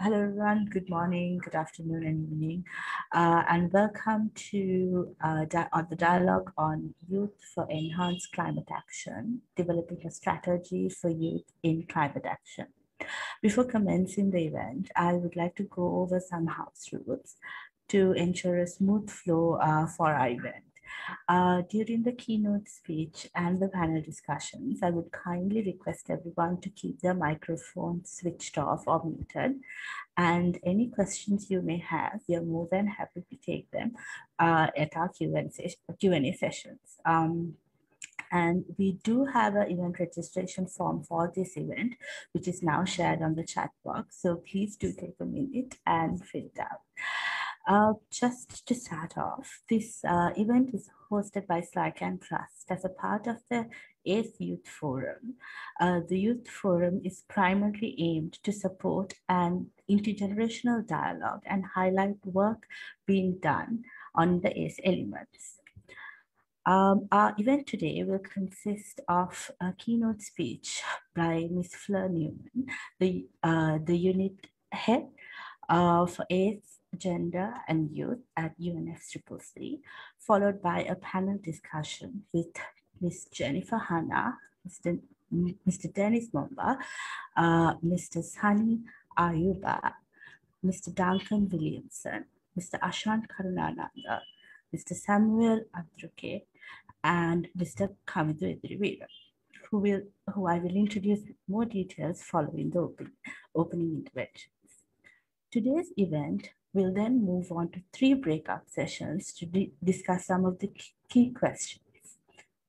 Hello, everyone. Good morning, good afternoon, and evening, uh, and welcome to uh, on the dialogue on youth for enhanced climate action, developing a strategy for youth in climate action. Before commencing the event, I would like to go over some house rules to ensure a smooth flow uh, for our event. Uh, during the keynote speech and the panel discussions, I would kindly request everyone to keep their microphones switched off or muted. And any questions you may have, we are more than happy to take them uh, at our Q&A sessions. Um, and we do have an event registration form for this event, which is now shared on the chat box. So please do take a minute and fill it out. Uh, just to start off, this uh, event is hosted by SLYCAN Trust as a part of the ACE Youth Forum. Uh, the Youth Forum is primarily aimed to support an intergenerational dialogue and highlight work being done on the ACE elements. Um, our event today will consist of a keynote speech by Ms. Fleur Newman, the, uh, the unit head of ACE Gender and Youth at UNFCCC, followed by a panel discussion with Ms. Jennifer Hanna, Mr. Mr. Dennis Mombauer, uh, Mr. Sunny Ayuba, Mr. Duncan Williamson, Mr. Ashan Karunananda, Mr. Samuel Andruke, and Mr. Kamidu Edrivira, who will who I will introduce with more details following the open, opening interventions. Today's event We'll then move on to three breakout sessions to discuss some of the key questions.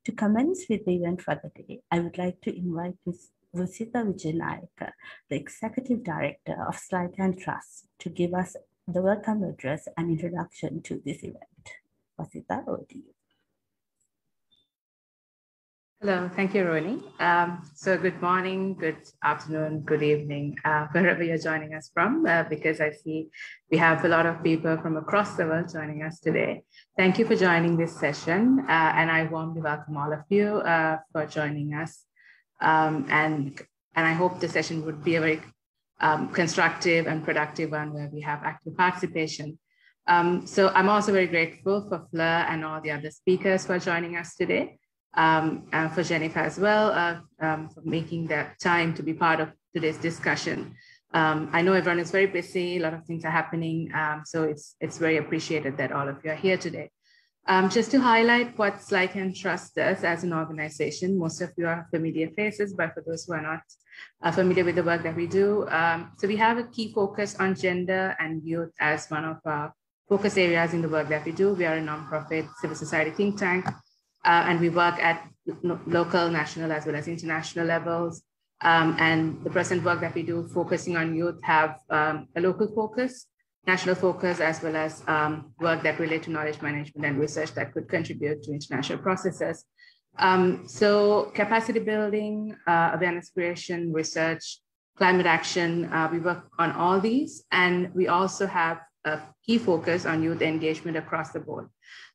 To commence with the event for the day, I would like to invite Ms. Wijenayake, the Executive Director of SLYCAN Trust, to give us the welcome address and introduction to this event. Vositha, over to you. Hello, thank you, Roly. Um, so good morning, good afternoon, good evening, uh, wherever you're joining us from, uh, because I see we have a lot of people from across the world joining us today. Thank you for joining this session, uh, and I warmly welcome all of you uh, for joining us. Um, and, and I hope the session would be a very um, constructive and productive one where we have active participation. Um, so I'm also very grateful for Fleur and all the other speakers for joining us today um, and for Jennifer as well uh, um, for making that time to be part of today's discussion. Um, I know everyone is very busy, a lot of things are happening, um, so it's, it's very appreciated that all of you are here today. Um, just to highlight what SLYCAN Trust does as an organization, most of you are familiar faces, but for those who are not uh, familiar with the work that we do, um, so we have a key focus on gender and youth as one of our focus areas in the work that we do. We are a nonprofit civil society think tank uh, and we work at local, national, as well as international levels. Um, and the present work that we do focusing on youth have um, a local focus, national focus, as well as um, work that relate to knowledge management and research that could contribute to international processes. Um, so capacity building, uh, awareness creation, research, climate action, uh, we work on all these. And we also have a key focus on youth engagement across the board.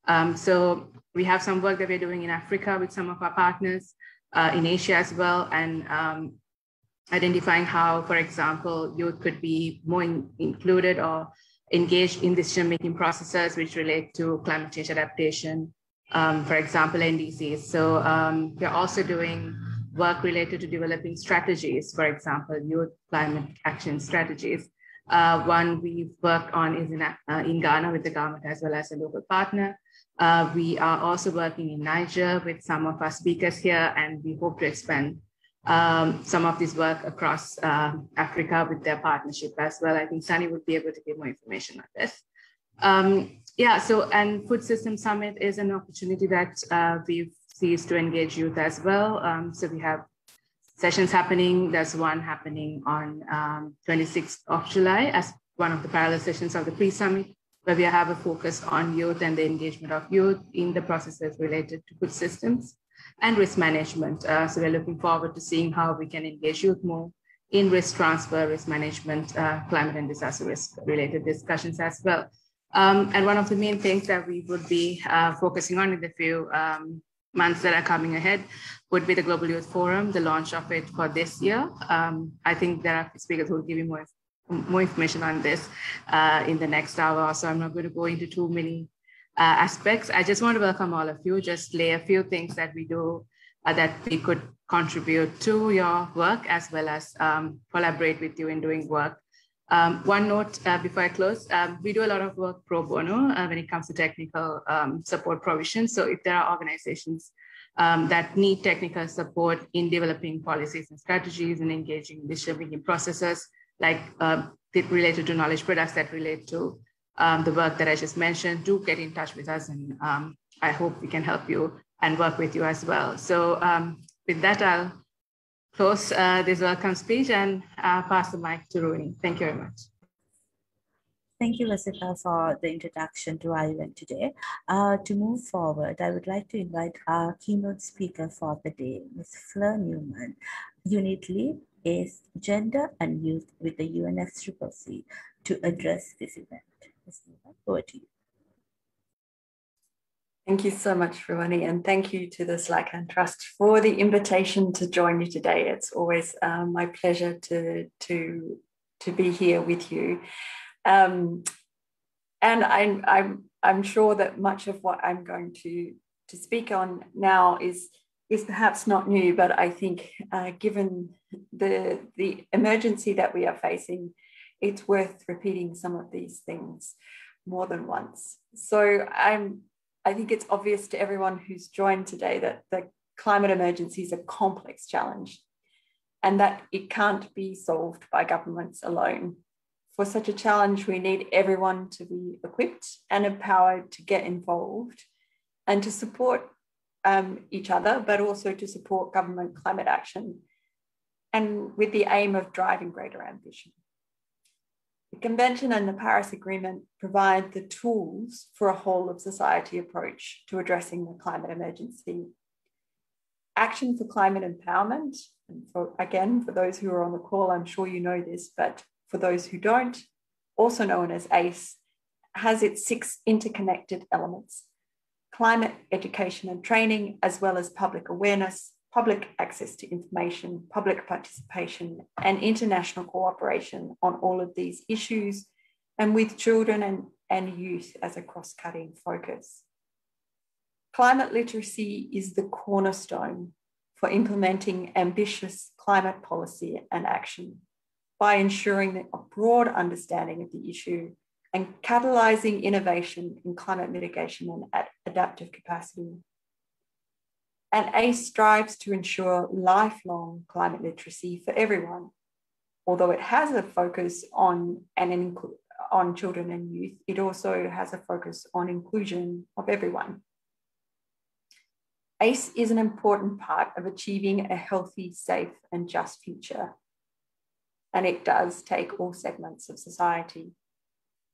Um, so we have some work that we're doing in Africa with some of our partners, uh, in Asia as well, and um, identifying how, for example, youth could be more in, included or engaged in decision-making processes which relate to climate change adaptation, um, for example, NDCs. So um, we're also doing work related to developing strategies, for example, youth climate action strategies. Uh, one we've worked on is in, uh, in Ghana with the government as well as a local partner. Uh, we are also working in Niger with some of our speakers here, and we hope to expand um, some of this work across uh, Africa with their partnership as well. I think Sunny would be able to give more information on this. Um, yeah, so and Food System Summit is an opportunity that uh, we've seized to engage youth as well. Um, so we have sessions happening. There's one happening on um, 26th of July as one of the parallel sessions of the pre-summit where we have a focus on youth and the engagement of youth in the processes related to food systems and risk management. Uh, so we're looking forward to seeing how we can engage youth more in risk transfer, risk management, uh, climate and disaster risk related discussions as well. Um, and one of the main things that we would be uh, focusing on in the few um, months that are coming ahead would be the Global Youth Forum, the launch of it for this year. Um, I think there are speakers who will give you more more information on this uh, in the next hour, so I'm not going to go into too many uh, aspects. I just want to welcome all of you, just lay a few things that we do uh, that we could contribute to your work as well as um, collaborate with you in doing work. Um, one note uh, before I close, um, we do a lot of work pro bono uh, when it comes to technical um, support provision. So if there are organizations um, that need technical support in developing policies and strategies and engaging in decision-making processes, like uh, related to knowledge products that relate to um, the work that I just mentioned, do get in touch with us. And um, I hope we can help you and work with you as well. So um, with that, I'll close uh, this welcome speech and uh, pass the mic to Ruwani. Thank you very much. Thank you, Vositha, for the introduction to our event today. Uh, to move forward, I would like to invite our keynote speaker for the day, Ms. Fleur Newman, Unit Lead is Gender and Youth with the UNFCCC to address this event. Over to you. Thank you so much, Ruwani, and thank you to the Slycan Trust for the invitation to join you today. It's always um, my pleasure to, to, to be here with you. Um, and I'm, I'm, I'm sure that much of what I'm going to, to speak on now is, is perhaps not new, but I think uh, given the, the emergency that we are facing, it's worth repeating some of these things more than once. So I'm, I think it's obvious to everyone who's joined today that the climate emergency is a complex challenge and that it can't be solved by governments alone for such a challenge, we need everyone to be equipped and empowered to get involved and to support um, each other, but also to support government climate action and with the aim of driving greater ambition. The Convention and the Paris Agreement provide the tools for a whole of society approach to addressing the climate emergency. Action for climate empowerment, and for again, for those who are on the call, I'm sure you know this, but for those who don't, also known as ACE, has its six interconnected elements climate education and training, as well as public awareness, public access to information, public participation, and international cooperation on all of these issues, and with children and, and youth as a cross cutting focus. Climate literacy is the cornerstone for implementing ambitious climate policy and action by ensuring a broad understanding of the issue and catalyzing innovation in climate mitigation and adaptive capacity. And ACE strives to ensure lifelong climate literacy for everyone. Although it has a focus on, and on children and youth, it also has a focus on inclusion of everyone. ACE is an important part of achieving a healthy, safe, and just future and it does take all segments of society.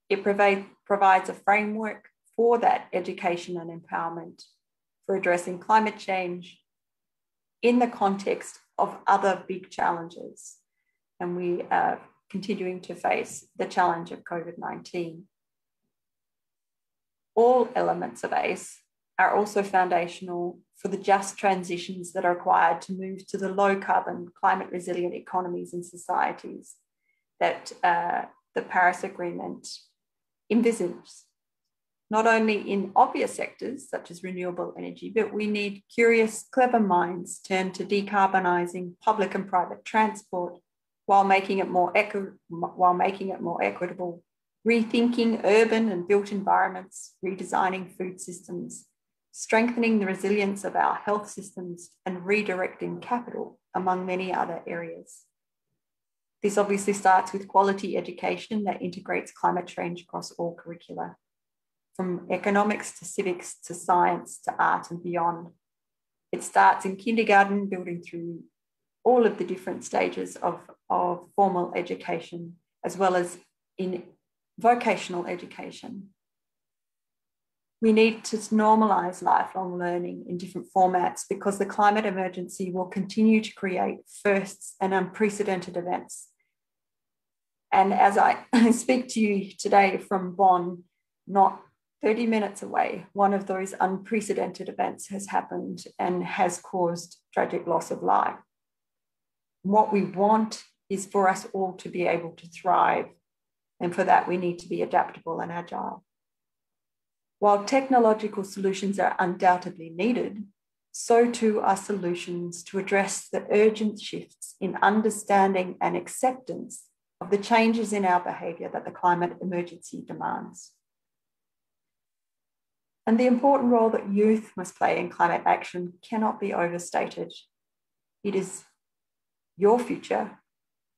It provide, provides a framework for that education and empowerment for addressing climate change in the context of other big challenges. And we are continuing to face the challenge of COVID 19. All elements of ACE are also foundational for the just transitions that are required to move to the low carbon, climate resilient economies and societies that uh, the Paris Agreement envisages. Not only in obvious sectors such as renewable energy, but we need curious, clever minds turned to decarbonising public and private transport while making it more equi- while making it more equitable, rethinking urban and built environments, redesigning food systems, strengthening the resilience of our health systems, and redirecting capital, among many other areas. This obviously starts with quality education that integrates climate change across all curricula, from economics to civics to science to art and beyond. It starts in kindergarten, building through all of the different stages of, of formal education, as well as in vocational education we need to normalize lifelong learning in different formats because the climate emergency will continue to create firsts and unprecedented events. And as I speak to you today from Bonn, not 30 minutes away, one of those unprecedented events has happened and has caused tragic loss of life. What we want is for us all to be able to thrive. And for that, we need to be adaptable and agile. While technological solutions are undoubtedly needed, so too are solutions to address the urgent shifts in understanding and acceptance of the changes in our behaviour that the climate emergency demands. And the important role that youth must play in climate action cannot be overstated. It is your future,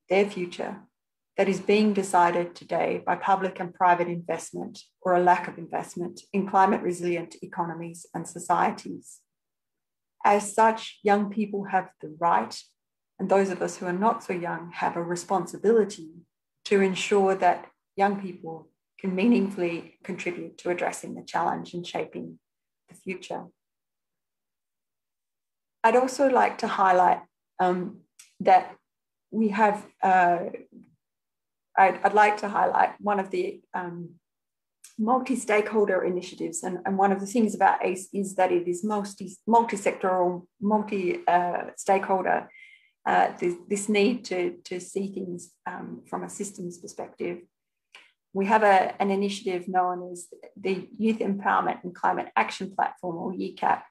their future, that is being decided today by public and private investment or a lack of investment in climate resilient economies and societies. As such, young people have the right, and those of us who are not so young have a responsibility to ensure that young people can meaningfully contribute to addressing the challenge and shaping the future. I'd also like to highlight um, that we have, uh, I'd, I'd, like to highlight one of the um, multi-stakeholder initiatives. And, and, one of the things about ACE is that it is multi, multi-sectoral, multi-stakeholder, uh, uh, this, this, need to, to see things um, from a systems perspective we have a, an initiative known as the Youth Empowerment and Climate Action Platform, or YECAP,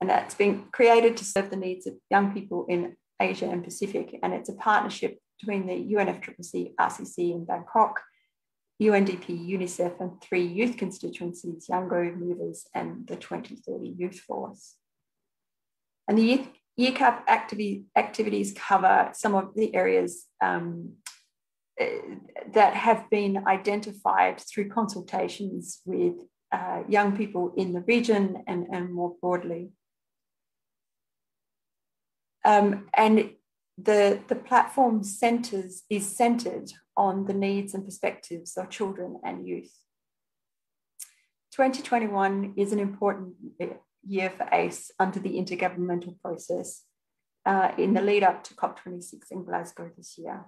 and that's been created to serve the needs of young people in Asia and Pacific. And it's a partnership between the UNFCCC, RCC in Bangkok, UNDP, UNICEF, and three youth constituencies, Youngo Movers and the 2030 Youth Force. And the YECAP activity, activities cover some of the areas um, that have been identified through consultations with uh, young people in the region and, and more broadly. Um, and the, the platform centers is centered on the needs and perspectives of children and youth. 2021 is an important year for ACE under the intergovernmental process uh, in the lead up to COP26 in Glasgow this year.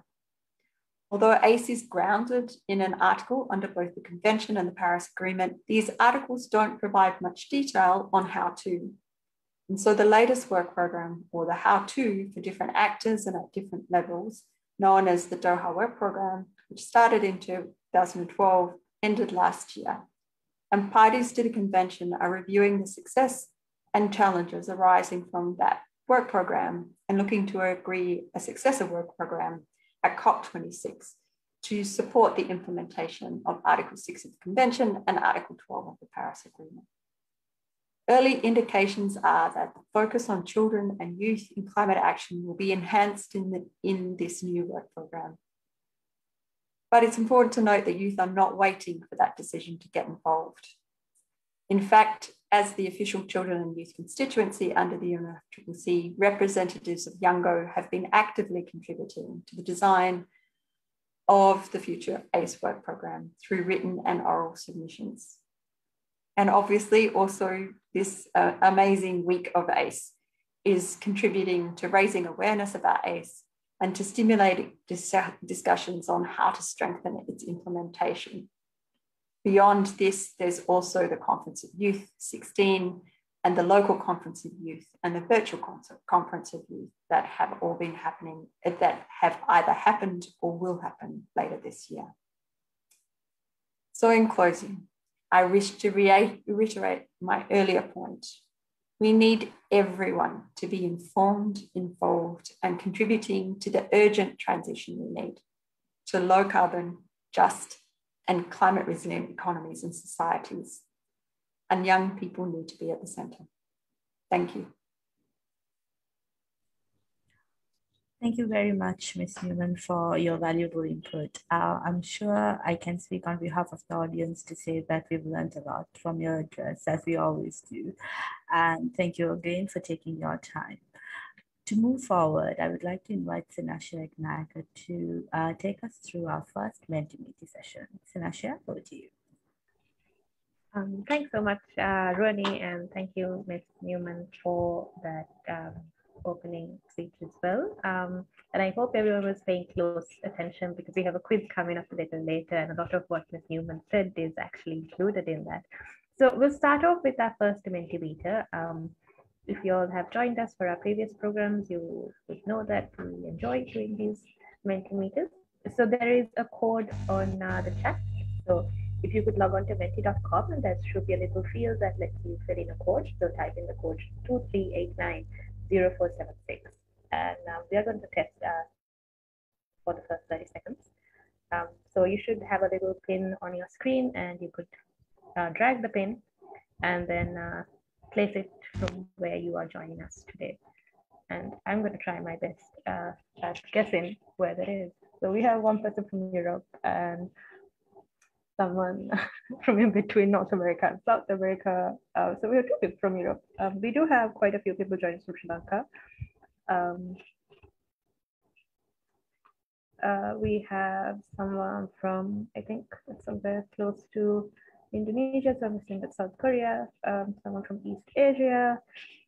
Although ACE is grounded in an article under both the Convention and the Paris Agreement, these articles don't provide much detail on how to. And so the latest work program, or the how to for different actors and at different levels, known as the Doha Work Program, which started in 2012, ended last year. And parties to the convention are reviewing the success and challenges arising from that work program and looking to agree a successor work program at COP26 to support the implementation of Article 6 of the Convention and Article 12 of the Paris Agreement. Early indications are that the focus on children and youth in climate action will be enhanced in, the, in this new work program. But it's important to note that youth are not waiting for that decision to get involved. In fact, as the official children and youth constituency under the UNFCCC, representatives of Youngo have been actively contributing to the design of the future ACE work program through written and oral submissions. And obviously also this uh, amazing week of ACE is contributing to raising awareness about ACE and to stimulate dis discussions on how to strengthen its implementation Beyond this, there's also the Conference of Youth 16 and the local Conference of Youth and the virtual Conference of Youth that have all been happening, that have either happened or will happen later this year. So in closing, I wish to reiterate my earlier point. We need everyone to be informed, involved, and contributing to the urgent transition we need to low carbon, just, and climate resilient economies and societies. And young people need to be at the center. Thank you. Thank you very much, Ms. Newman, for your valuable input. Uh, I'm sure I can speak on behalf of the audience to say that we've learned a lot from your address, as we always do. And thank you again for taking your time. To move forward, I would like to invite Sinashia Ignaga to uh, take us through our first Mentimeter session. Sinashia, over to you. Um, thanks so much, uh, and thank you, Ms. Newman, for that um, opening speech as well. Um, and I hope everyone was paying close attention because we have a quiz coming up a little later, and a lot of what Ms. Newman said is actually included in that. So we'll start off with our first Mentimeter. Um, if you all have joined us for our previous programs, you would know that we enjoy doing these Mentimeters. So there is a code on uh, the chat. So if you could log on to menti.com and there should be a little field that lets you fill in a code. So type in the code 23890476. And um, we are going to test uh, for the first 30 seconds. Um, so you should have a little pin on your screen and you could uh, drag the pin and then uh, place it from where you are joining us today. And I'm going to try my best uh, at guessing where that is. So we have one person from Europe and someone from in between North America and South America. Uh, so we have two people from Europe. Um, we do have quite a few people joining from Sri Lanka. Um, uh, we have someone from, I think, somewhere close to Indonesia, someone from South Korea, um, someone from East Asia.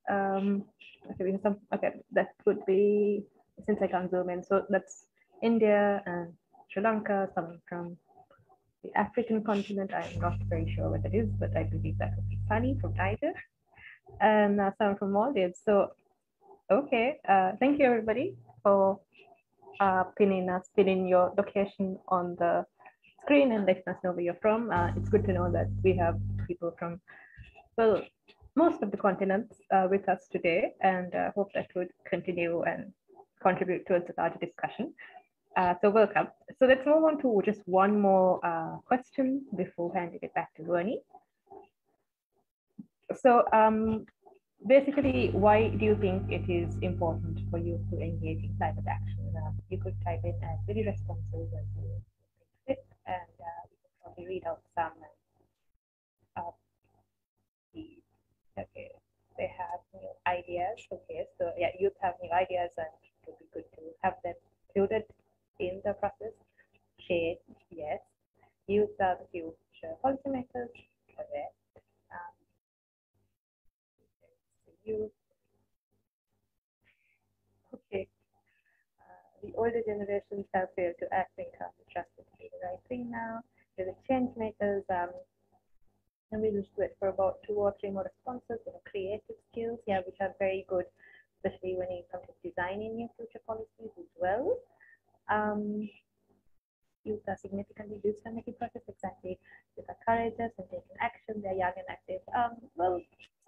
Um, okay, we have some, okay, that would be, since I can't zoom in, so that's India and Sri Lanka, someone from the African continent. I'm not very sure what it is, but I believe that would be Sunny from Niger, and uh, from Maldives. So, okay, uh, thank you everybody for uh, pinning us, pinning your location on the screen and letting us know where you're from. Uh, it's good to know that we have people from, well, most of the continents uh, with us today, and uh, hope that would continue and contribute towards the larger discussion. Uh, so welcome. So let's move on to just one more uh, question before handing it back to Ruwani. So um, basically, why do you think it is important for you to engage in climate action? Uh, you could type in as very responsive as you fit, and uh, we could probably read out some. Uh, okay, they have new ideas. Okay, so yeah, youth have new ideas, and it would be good to have them included in the process. Shade, yes. use the future policymakers, correct. Um. Okay. Uh, the older generations have failed to act in of trusted the right thing now. The change makers. Um, and we just do it for about two or three more responses, creative skills, yeah, which are very good, especially when it comes to designing new future policies as well. Um, youth are significantly decision making process, exactly. Youth are courageous and taking action, they're young and active. Um, well,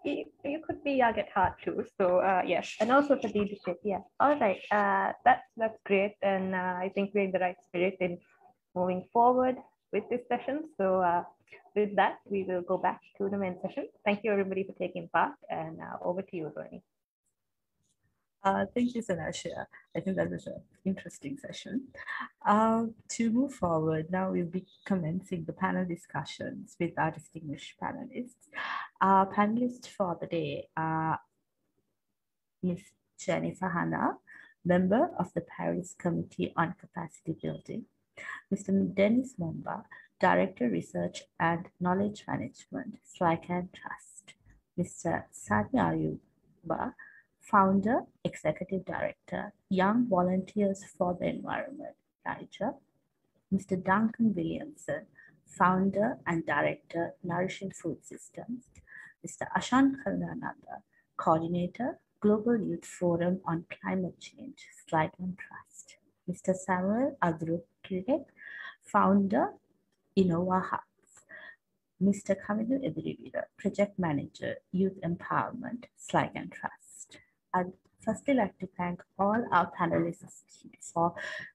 you, you could be young at heart too. So uh, yes, and also for leadership. Yeah. All right. Uh, that's that's great, and uh, I think we're in the right spirit in moving forward with this session. So uh, with that, we will go back to the main session. Thank you everybody for taking part, and uh, over to you, Bernie. Uh, thank you, Sanashia. I think that was an interesting session. Uh, to move forward, now we'll be commencing the panel discussions with our distinguished panelists. Our panelists for the day are Ms. Jennifer Hanna, member of the Paris Committee on Capacity Building, Mr. Dennis Mombauer, Director Research and Knowledge Management, SLYCAN Trust, Mr. Sani Ayuba, founder, executive director, Young Volunteers for the Environment, Niger, Mr. Duncan Williamson, founder and director, Nourishing Food Systems, Mr. Ashan Karunananda, coordinator, Global Youth Forum on Climate Change, SLYCAN Trust, Mr. Samuel Adrukirek, founder, Innova Hubs, Mr. Kamilu Edirivira, project manager, Youth Empowerment, SLYCAN Trust. I'd firstly like to thank all our panelists for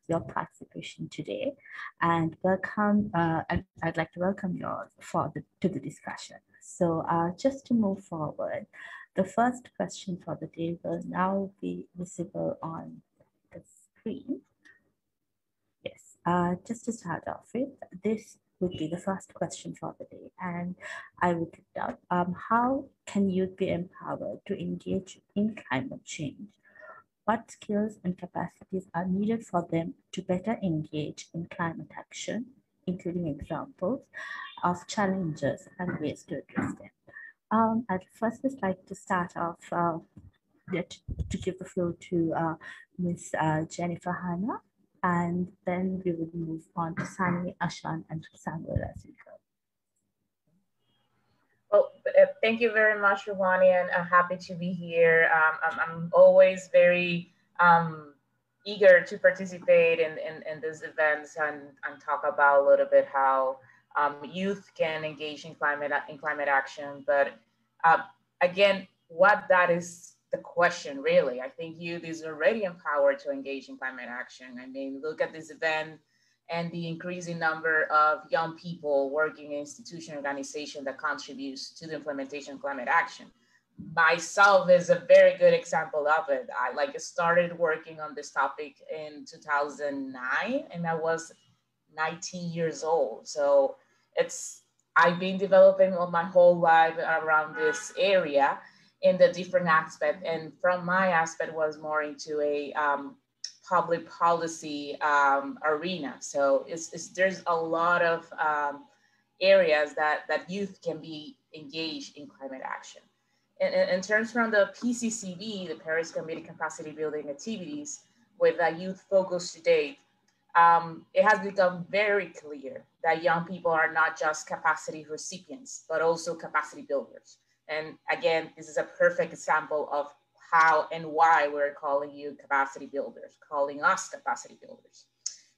your participation today and welcome, uh, and I'd like to welcome you all for the, to the discussion. So uh, just to move forward, the first question for the day will now be visible on the screen. Yes, uh, just to start off with, this would be the first question for the day. And I would out, um, how can youth be empowered to engage in climate change? What skills and capacities are needed for them to better engage in climate action, including examples of challenges and ways to address them? Um, I'd first just like to start off uh, to, to give the floor to uh, Ms. Uh, Jennifer Hanna, and then we will move on to Sani, Ashan, and Samuel as we go. Well, uh, thank you very much, Ruwani, and I'm happy to be here. Um, I'm, I'm, always very um, eager to participate in, in, in these events and, and talk about a little bit how um, youth can engage in climate in climate action. But uh, again, what that is the question really. I think youth is already empowered to engage in climate action. I mean, look at this event and the increasing number of young people working in institution organization that contributes to the implementation of climate action. Myself is a very good example of it. I like started working on this topic in 2009 and I was 19 years old. So it's, I've been developing my whole life around this area in the different aspect. And from my aspect was more into a um, public policy um, arena. So it's, it's, there's a lot of um, areas that, that youth can be engaged in climate action. In, terms from the PCCB, the Paris Committee Capacity Building Activities, with a youth focus to date, um, it has become very clear that young people are not just capacity recipients, but also capacity builders. And again, this is a perfect example of how and why we're calling you capacity builders, calling us capacity builders.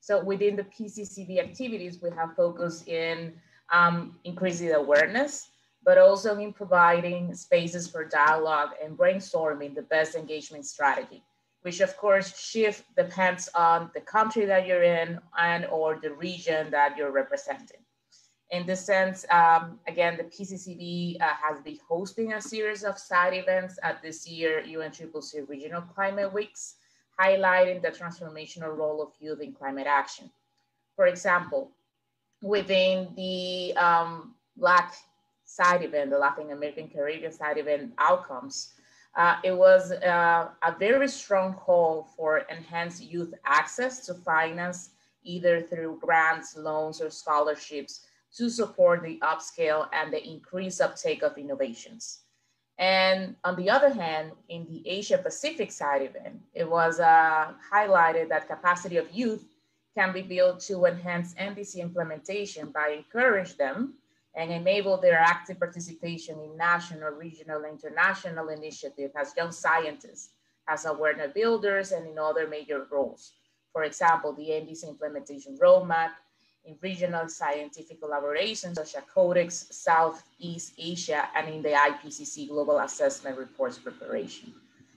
So within the PCCB activities, we have focused in um, increasing awareness, but also in providing spaces for dialogue and brainstorming the best engagement strategy, which of course shift depends on the country that you're in and or the region that you're representing. In this sense, um, again, the PCCB uh, has been hosting a series of side events at this year UNCCC Regional Climate Weeks, highlighting the transformational role of youth in climate action. For example, within the um, Black side event, the Latin American Caribbean side event outcomes, uh, it was uh, a very strong call for enhanced youth access to finance, either through grants, loans, or scholarships to support the upscale and the increased uptake of innovations. And on the other hand, in the Asia Pacific side event, it was uh, highlighted that capacity of youth can be built to enhance NDC implementation by encourage them and enable their active participation in national, regional, international initiatives as young scientists, as awareness builders, and in other major roles. For example, the NDC implementation roadmap, in regional scientific collaborations such as CORDEX Southeast Asia and in the IPCC Global Assessment Reports preparation.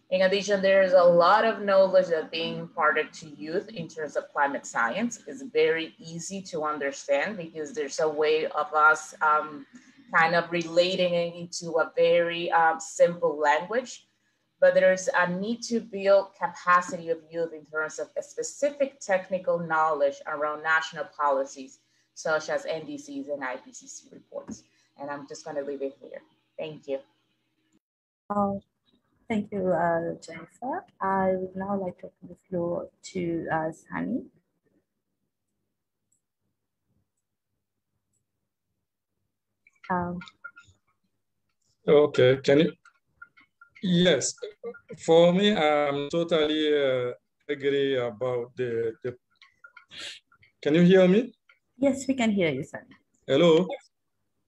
In addition, there is a lot of knowledge that being imparted to youth in terms of climate science is very easy to understand because there's a way of us um, kind of relating it into a very um, simple language but there's a need to build capacity of youth in terms of specific technical knowledge around national policies, such as NDCs and IPCC reports. And I'm just gonna leave it here. Thank you. Uh, thank you, uh, Jennifer. I would now like to open the floor to uh, Sunny. Um, okay, can you Yes, for me, I'm totally uh, agree about the, the. Can you hear me? Yes, we can hear you, sir. Hello.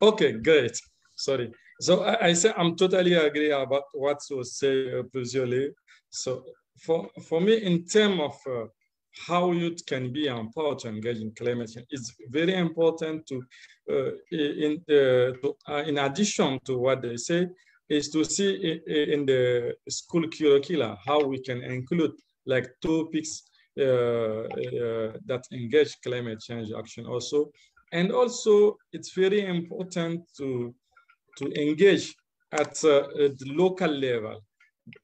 Okay, great. Sorry. So I, I say I'm totally agree about what was said uh, previously. So for for me, in terms of uh, how youth can be empowered to engage in climate change, it's very important to, uh, in uh, to, uh, in addition to what they say, is to see in the school curricula how we can include like topics uh, uh, that engage climate change action also. And also it's very important to, to engage at, uh, at the local level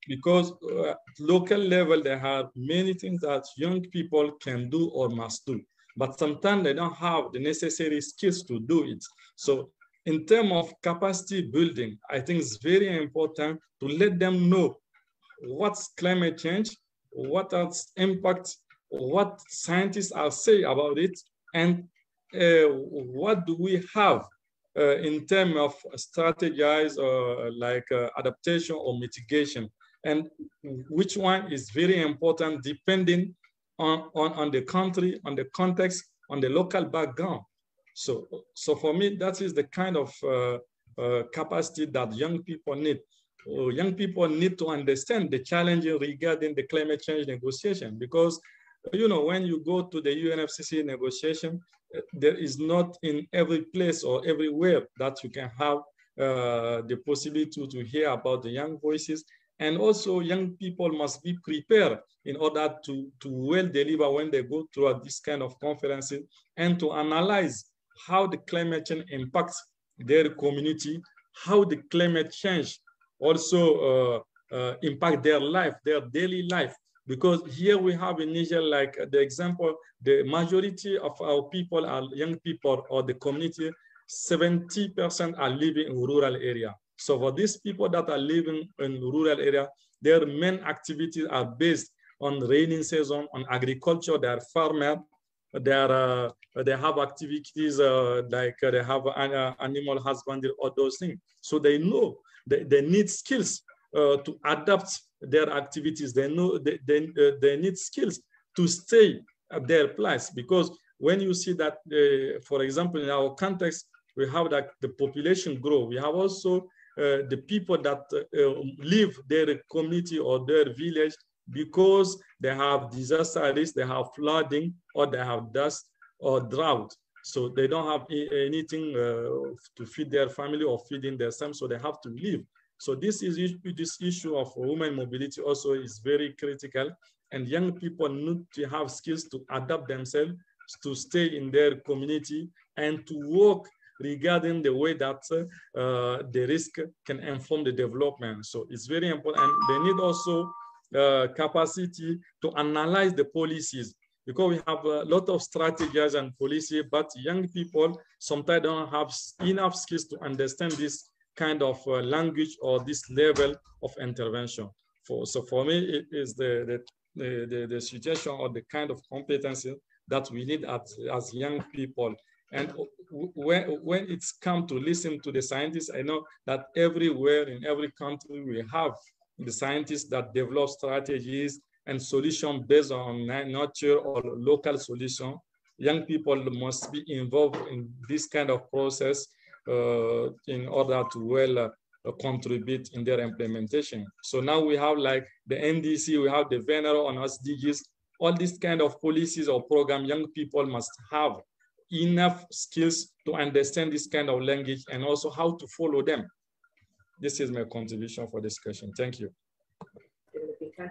because uh, local level, they have many things that young people can do or must do, but sometimes they don't have the necessary skills to do it. So in terms of capacity building, I think it's very important to let them know what's climate change, what its impact, what scientists are saying about it, and uh, what do we have uh, in terms of strategize or like uh, adaptation or mitigation, and which one is very important depending on, on, on the country, on the context, on the local background. So, so for me, that is the kind of uh, uh, capacity that young people need. uh, young people need to understand the challenges regarding the climate change negotiation because you know when you go to the UNFCCC negotiation, there is not in every place or everywhere that you can have uh, the possibility to, to hear about the young voices. And also young people must be prepared in order to, to well deliver when they go through this kind of conferences and to analyze how the climate change impacts their community, how the climate change also uh, uh, impact their life, their daily life. Because here we have in Niger, like the example, the majority of our people are young people or the community, 70% are living in rural area. So for these people that are living in rural area, their main activities are based on rainy season, on agriculture, they are farmer, they, are, uh, they have activities uh, like uh, they have an, uh, animal husbandry, or those things. So they know they, they need skills uh, to adapt their activities. They know they, they, uh, they need skills to stay at their place because when you see that, for example, in our context, we have that the population grow. We have also the people that uh, leave their community or their village because they have disaster risk, they have flooding, or they have dust or drought. So they don't have anything uh, to feed their family or feeding son, so they have to leave. So this is this issue of women mobility also is very critical, and young people need to have skills to adapt themselves to stay in their community and to work regarding the way that uh, the risk can inform the development. So it's very important. And they need also uh, capacity to analyze the policies because we have a lot of strategies and policy, but young people sometimes don't have enough skills to understand this kind of uh, language or this level of intervention. For, so for me, it is the, the, the, the, suggestion or the kind of competency that we need at, as young people. And when, when it's come to listen to the scientists, I know that everywhere in every country we have the scientists that develop strategies and solutions based on nature or local solution. Young people must be involved in this kind of process uh, in order to well uh, contribute in their implementation. So now we have like the NDC, we have the VNRO on SDGs, all these kind of policies or program, young people must have enough skills to understand this kind of language and also how to follow them. This is my contribution for this discussion. Thank you.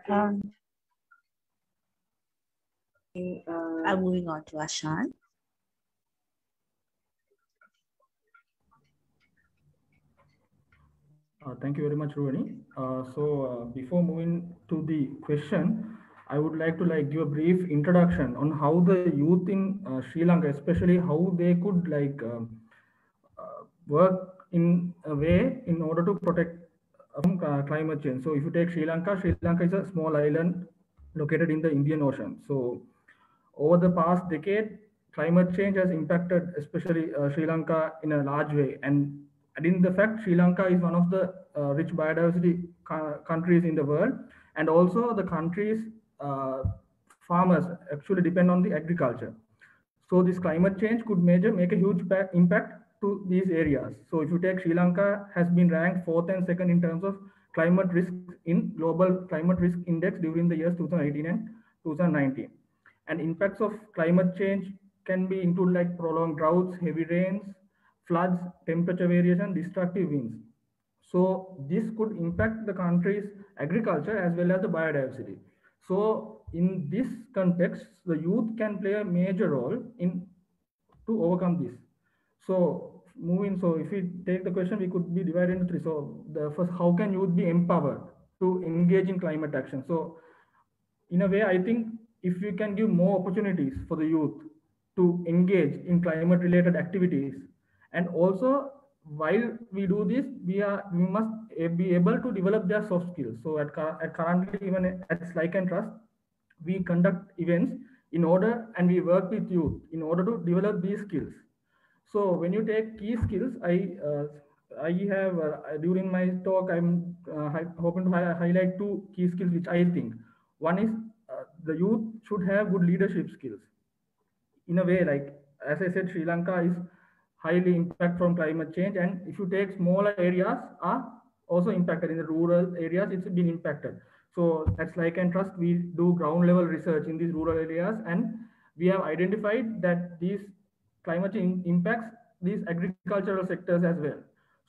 Um, uh, I'm moving on to Ashan. Uh, thank you very much, Ruwani. Uh, so uh, before moving to the question, I would like to like give a brief introduction on how the youth in uh, Sri Lanka, especially how they could like um, uh, work in a way in order to protect from uh, climate change. So if you take Sri Lanka, Sri Lanka is a small island located in the Indian Ocean. So over the past decade, climate change has impacted especially uh, Sri Lanka in a large way. And in the fact, Sri Lanka is one of the uh, rich biodiversity countries in the world. And also the country's uh, farmers actually depend on the agriculture. So this climate change could major make a huge impact to these areas. So if you take Sri Lanka has been ranked fourth and second in terms of climate risk in global climate risk index during the years 2018 and 2019. And impacts of climate change can be include like prolonged droughts, heavy rains, floods, temperature variation, destructive winds. So this could impact the country's agriculture as well as the biodiversity. So in this context, the youth can play a major role in to overcome this. So moving, so if we take the question, we could be divided into three. So the first, how can youth be empowered to engage in climate action? So in a way, I think if we can give more opportunities for the youth to engage in climate related activities and also while we do this we are we must be able to develop their soft skills so at, at currently even at SLYCAN Trust we conduct events in order and we work with youth in order to develop these skills so when you take key skills, I uh, I have uh, during my talk I'm uh, hoping to hi highlight two key skills which I think. One is the youth should have good leadership skills. In a way, like as I said, Sri Lanka is highly impacted from climate change, and if you take smaller areas are also impacted in the rural areas. It's been impacted. So at SLYCAN Trust, we do ground level research in these rural areas, and we have identified that these climate change impacts these agricultural sectors as well.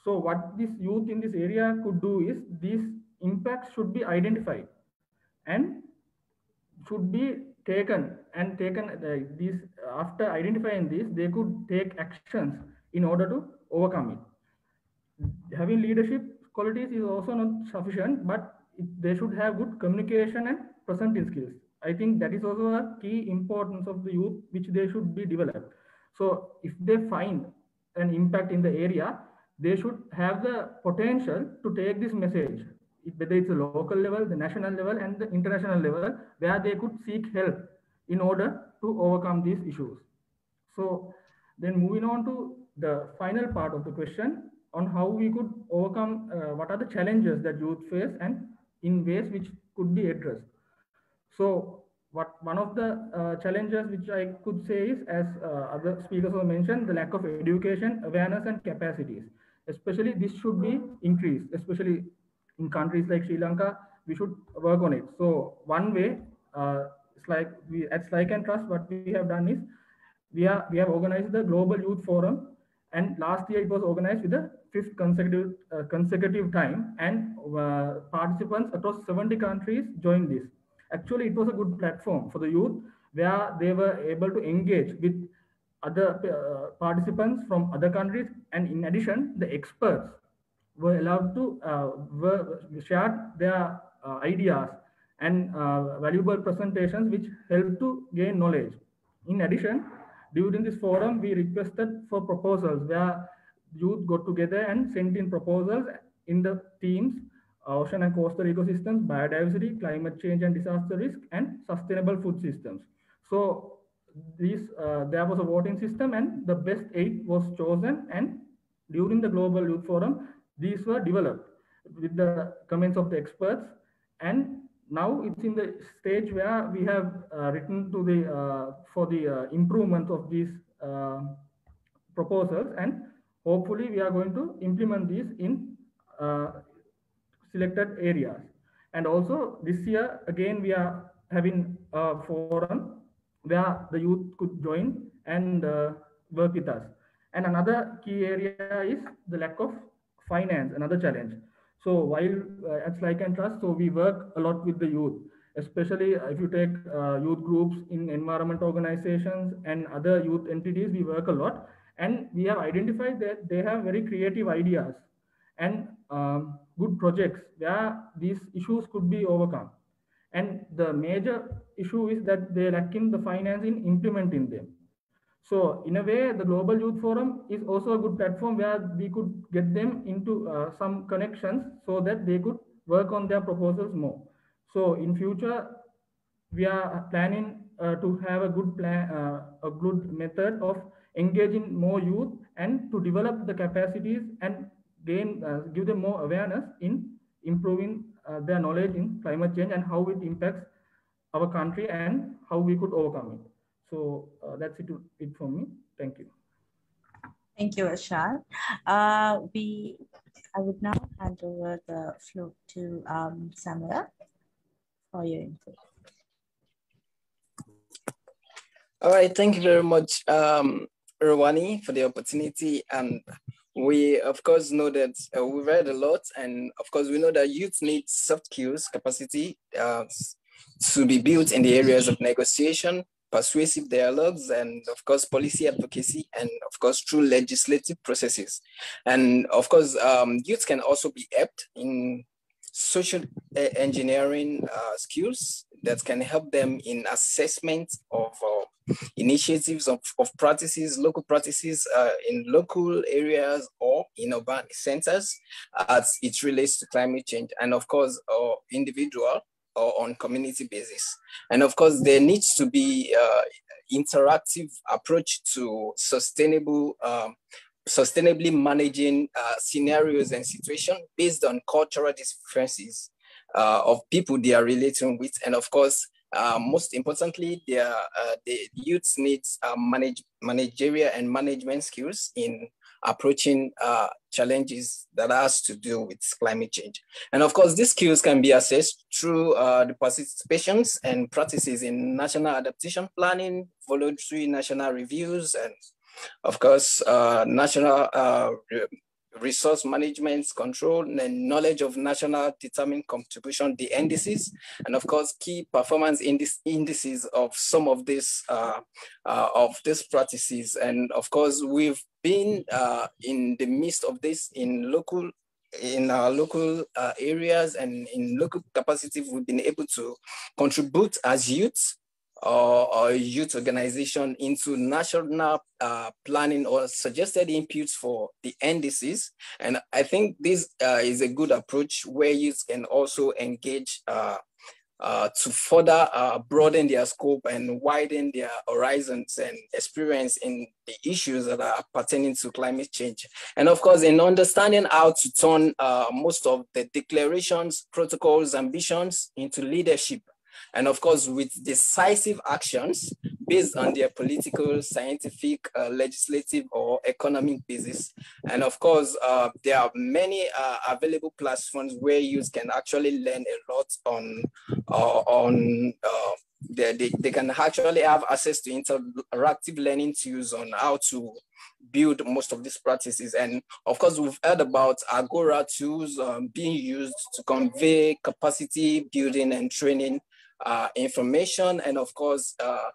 So what this youth in this area could do is these impacts should be identified and should be taken and taken uh, these after identifying this they could take actions in order to overcome it. Having leadership qualities is also not sufficient but they should have good communication and presenting skills. I think that is also a key importance of the youth which they should be developed so if they find an impact in the area they should have the potential to take this message whether it's a local level, the national level, and the international level, where they could seek help in order to overcome these issues. So then moving on to the final part of the question on how we could overcome uh, what are the challenges that youth face and in ways which could be addressed. So what one of the uh, challenges which I could say is, as uh, other speakers have mentioned, the lack of education, awareness, and capacities. Especially this should be increased, especially in countries like Sri Lanka, we should work on it. So one way, uh, it's like we at SLYCAN Trust, what we have done is we are we have organized the Global Youth Forum, and last year it was organized with the fifth consecutive uh, consecutive time, and uh, participants across 70 countries joined this. Actually, it was a good platform for the youth where they were able to engage with other uh, participants from other countries, and in addition, the experts were allowed to uh, share their uh, ideas and uh, valuable presentations which help to gain knowledge. In addition, during this forum, we requested for proposals where youth got together and sent in proposals in the themes ocean and coastal ecosystems, biodiversity, climate change and disaster risk, and sustainable food systems. So these, uh, there was a voting system and the best eight was chosen and during the Global Youth Forum, these were developed with the comments of the experts. And now it's in the stage where we have uh, written to the uh, for the uh, improvement of these uh, proposals and hopefully we are going to implement these in uh, selected areas. And also this year, again, we are having a forum where the youth could join and uh, work with us. And another key area is the lack of finance, another challenge. So while uh, at SLYCAN Trust, so we work a lot with the youth, especially if you take uh, youth groups in environment organizations and other youth entities, we work a lot. And we have identified that they have very creative ideas and um, good projects where these issues could be overcome. And the major issue is that they lack in the finance in implementing them. So in a way, the Global Youth Forum is also a good platform where we could get them into uh, some connections so that they could work on their proposals more. So in future, we are planning uh, to have a good plan, uh, a good method of engaging more youth and to develop the capacities and gain, uh, give them more awareness in improving uh, their knowledge in climate change and how it impacts our country and how we could overcome it. So uh, that's it, it for me. Thank you. Thank you, Ashan. Uh, we, I would now hand over the floor to um, Samara for your input. All right, thank you very much, um, Ruwani, for the opportunity. And we, of course, know that uh, we read a lot, and of course, we know that youth need soft skills, capacity uh, to be built in the areas of negotiation, persuasive dialogues, and of course, policy advocacy, and of course, through legislative processes. And of course, um, youth can also be helped in social engineering uh, skills that can help them in assessment of uh, initiatives of, of practices, local practices uh, in local areas or in urban centers as it relates to climate change. And of course, uh, individual or on community basis. And of course, there needs to be uh, interactive approach to sustainable, um, sustainably managing uh, scenarios and situations based on cultural differences uh, of people they are relating with. And of course, uh, most importantly, their, uh, the youth needs uh, manage, managerial and management skills in approaching uh, challenges that has to do with climate change. And of course, these skills can be assessed through uh, the participations and practices in national adaptation planning, voluntary national reviews, and of course, uh, national uh, resource management control and knowledge of national determined contribution, the indices, and of course, key performance indices of some of these uh, uh, of these practices. And of course, we've been uh, in the midst of this in local in our local uh, areas and in local capacity, we've been able to contribute as youths or, or youth organization into national uh, planning or suggested inputs for the indices. And I think this uh, is a good approach where youth can also engage uh, uh to further uh, broaden their scope and widen their horizons and experience in the issues that are pertaining to climate change. And of course, in understanding how to turn uh, most of the declarations, protocols, ambitions into leadership and of course, with decisive actions based on their political, scientific, uh, legislative, or economic basis. And of course, uh, there are many uh, available platforms where you can actually learn a lot on, uh, on uh, they, they, they can actually have access to interactive learning tools on how to build most of these practices. And of course, we've heard about Agora tools um, being used to convey capacity building and training uh, information and of course uh,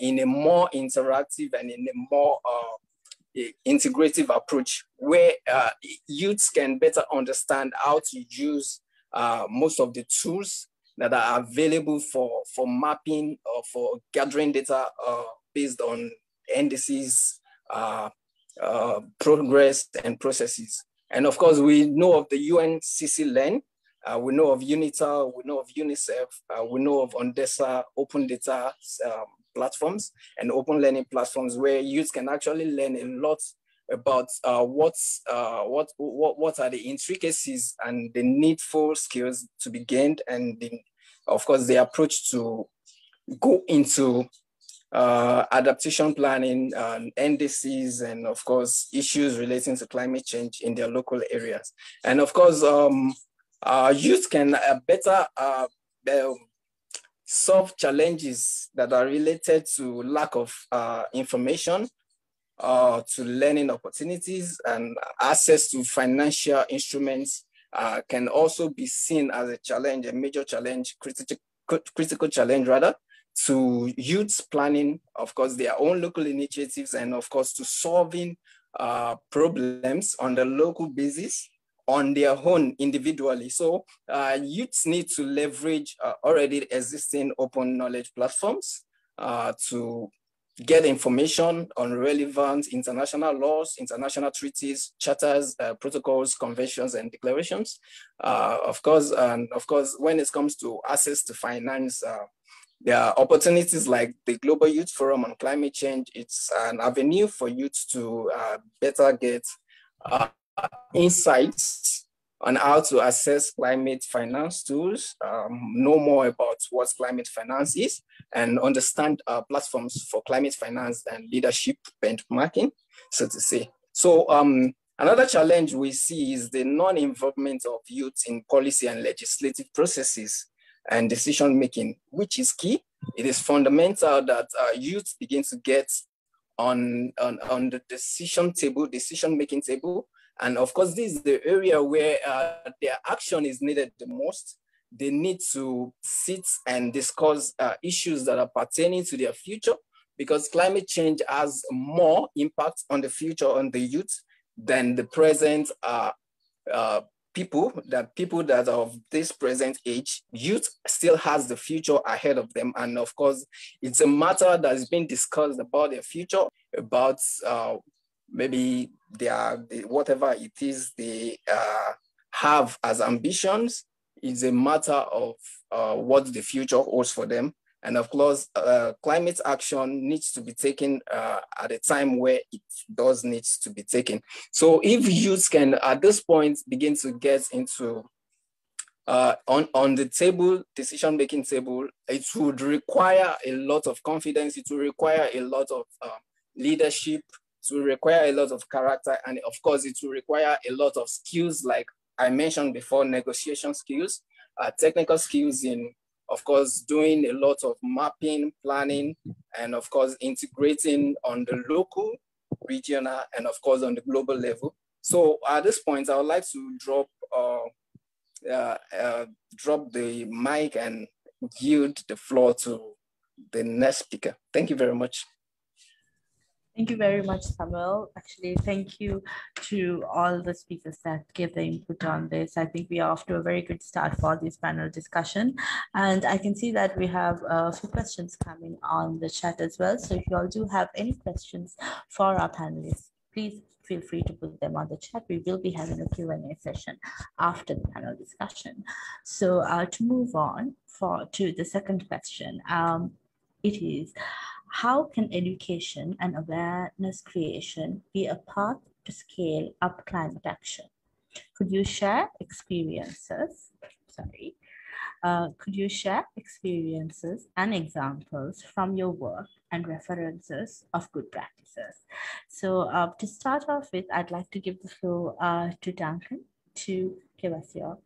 in a more interactive and in a more uh, integrative approach where uh, youths can better understand how to use uh, most of the tools that are available for, for mapping or for gathering data uh, based on indices, progress and processes. And of course, we know of the UNCC Learn, uh, we know of UNITAR, we know of UNICEF, uh, we know of UNDESA open data um, platforms and open learning platforms where youth can actually learn a lot about uh, what's, uh, what, what, what are the intricacies and the needful skills to be gained and the, of course the approach to go into uh, adaptation planning, um, NDCs, and of course, issues relating to climate change in their local areas. And of course, um, uh, youth can uh, better uh, solve challenges that are related to lack of uh, information, uh, to learning opportunities and access to financial instruments uh, can also be seen as a challenge, a major challenge, critical, critical challenge rather, to youth planning, of course, their own local initiatives, and of course, to solving uh, problems on the local basis on their own individually. So uh, youths need to leverage uh, already existing open knowledge platforms uh, to get information on relevant international laws, international treaties, charters, uh, protocols, conventions, and declarations. Uh, of course, and of course, when it comes to access to finance, uh, there are opportunities like the Global Youth Forum on Climate Change. It's an avenue for youth to better get insights on how to assess climate finance tools, um, know more about what climate finance is, and understand uh, platforms for climate finance and leadership benchmarking, so to say. So um, another challenge we see is the non-involvement of youth in policy and legislative processes and decision making, which is key. It is fundamental that uh, youth begin to get on, on, on the decision table, decision making table, and of course, this is the area where uh, their action is needed the most. They need to sit and discuss uh, issues that are pertaining to their future because climate change has more impact on the future on the youth than the present uh, uh, people that people that are of this present age youth still has the future ahead of them and of course it's a matter that's been discussed about their future about uh, maybe they are whatever it is they uh, have as ambitions is a matter of uh, what the future holds for them. And of course, uh, climate action needs to be taken uh, at a time where it does need to be taken. So if youth can, at this point, begin to get into uh, on, on the table, decision-making table, it would require a lot of confidence. It would require a lot of um, leadership it will require a lot of character, and of course, it will require a lot of skills, like I mentioned before, negotiation skills, uh, technical skills in, of course, doing a lot of mapping, planning, and of course, integrating on the local, regional, and of course, on the global level. So at this point, I would like to drop uh, uh, uh, drop the mic and yield the floor to the next speaker. Thank you very much. Thank you very much, Samuel. Actually, thank you to all the speakers that gave the input on this. I think we are off to a very good start for this panel discussion. And I can see that we have a few questions coming on the chat as well. So if you all do have any questions for our panelists, please feel free to put them on the chat. We will be having a Q&A session after the panel discussion. So uh, to move on for to the second question, um, it is, how can education and awareness creation be a path to scale up climate action? Could you share experiences? Sorry. Uh, could you share experiences and examples from your work and references of good practices? So uh, to start off with, I'd like to give the floor uh, to Duncan to give us your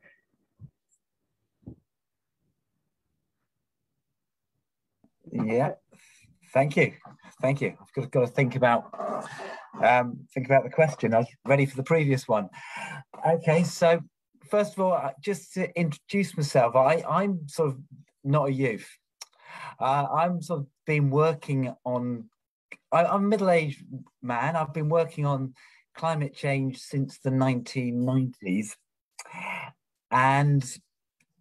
Yeah, Thank you. Thank you. I've got, got to think about um, think about the question. I was ready for the previous one. Okay, so first of all, uh, just to introduce myself, I, I'm sort of not a youth. Uh, I'm sort of been working on. I, I'm a middle-aged man. I've been working on climate change since the 1990s, and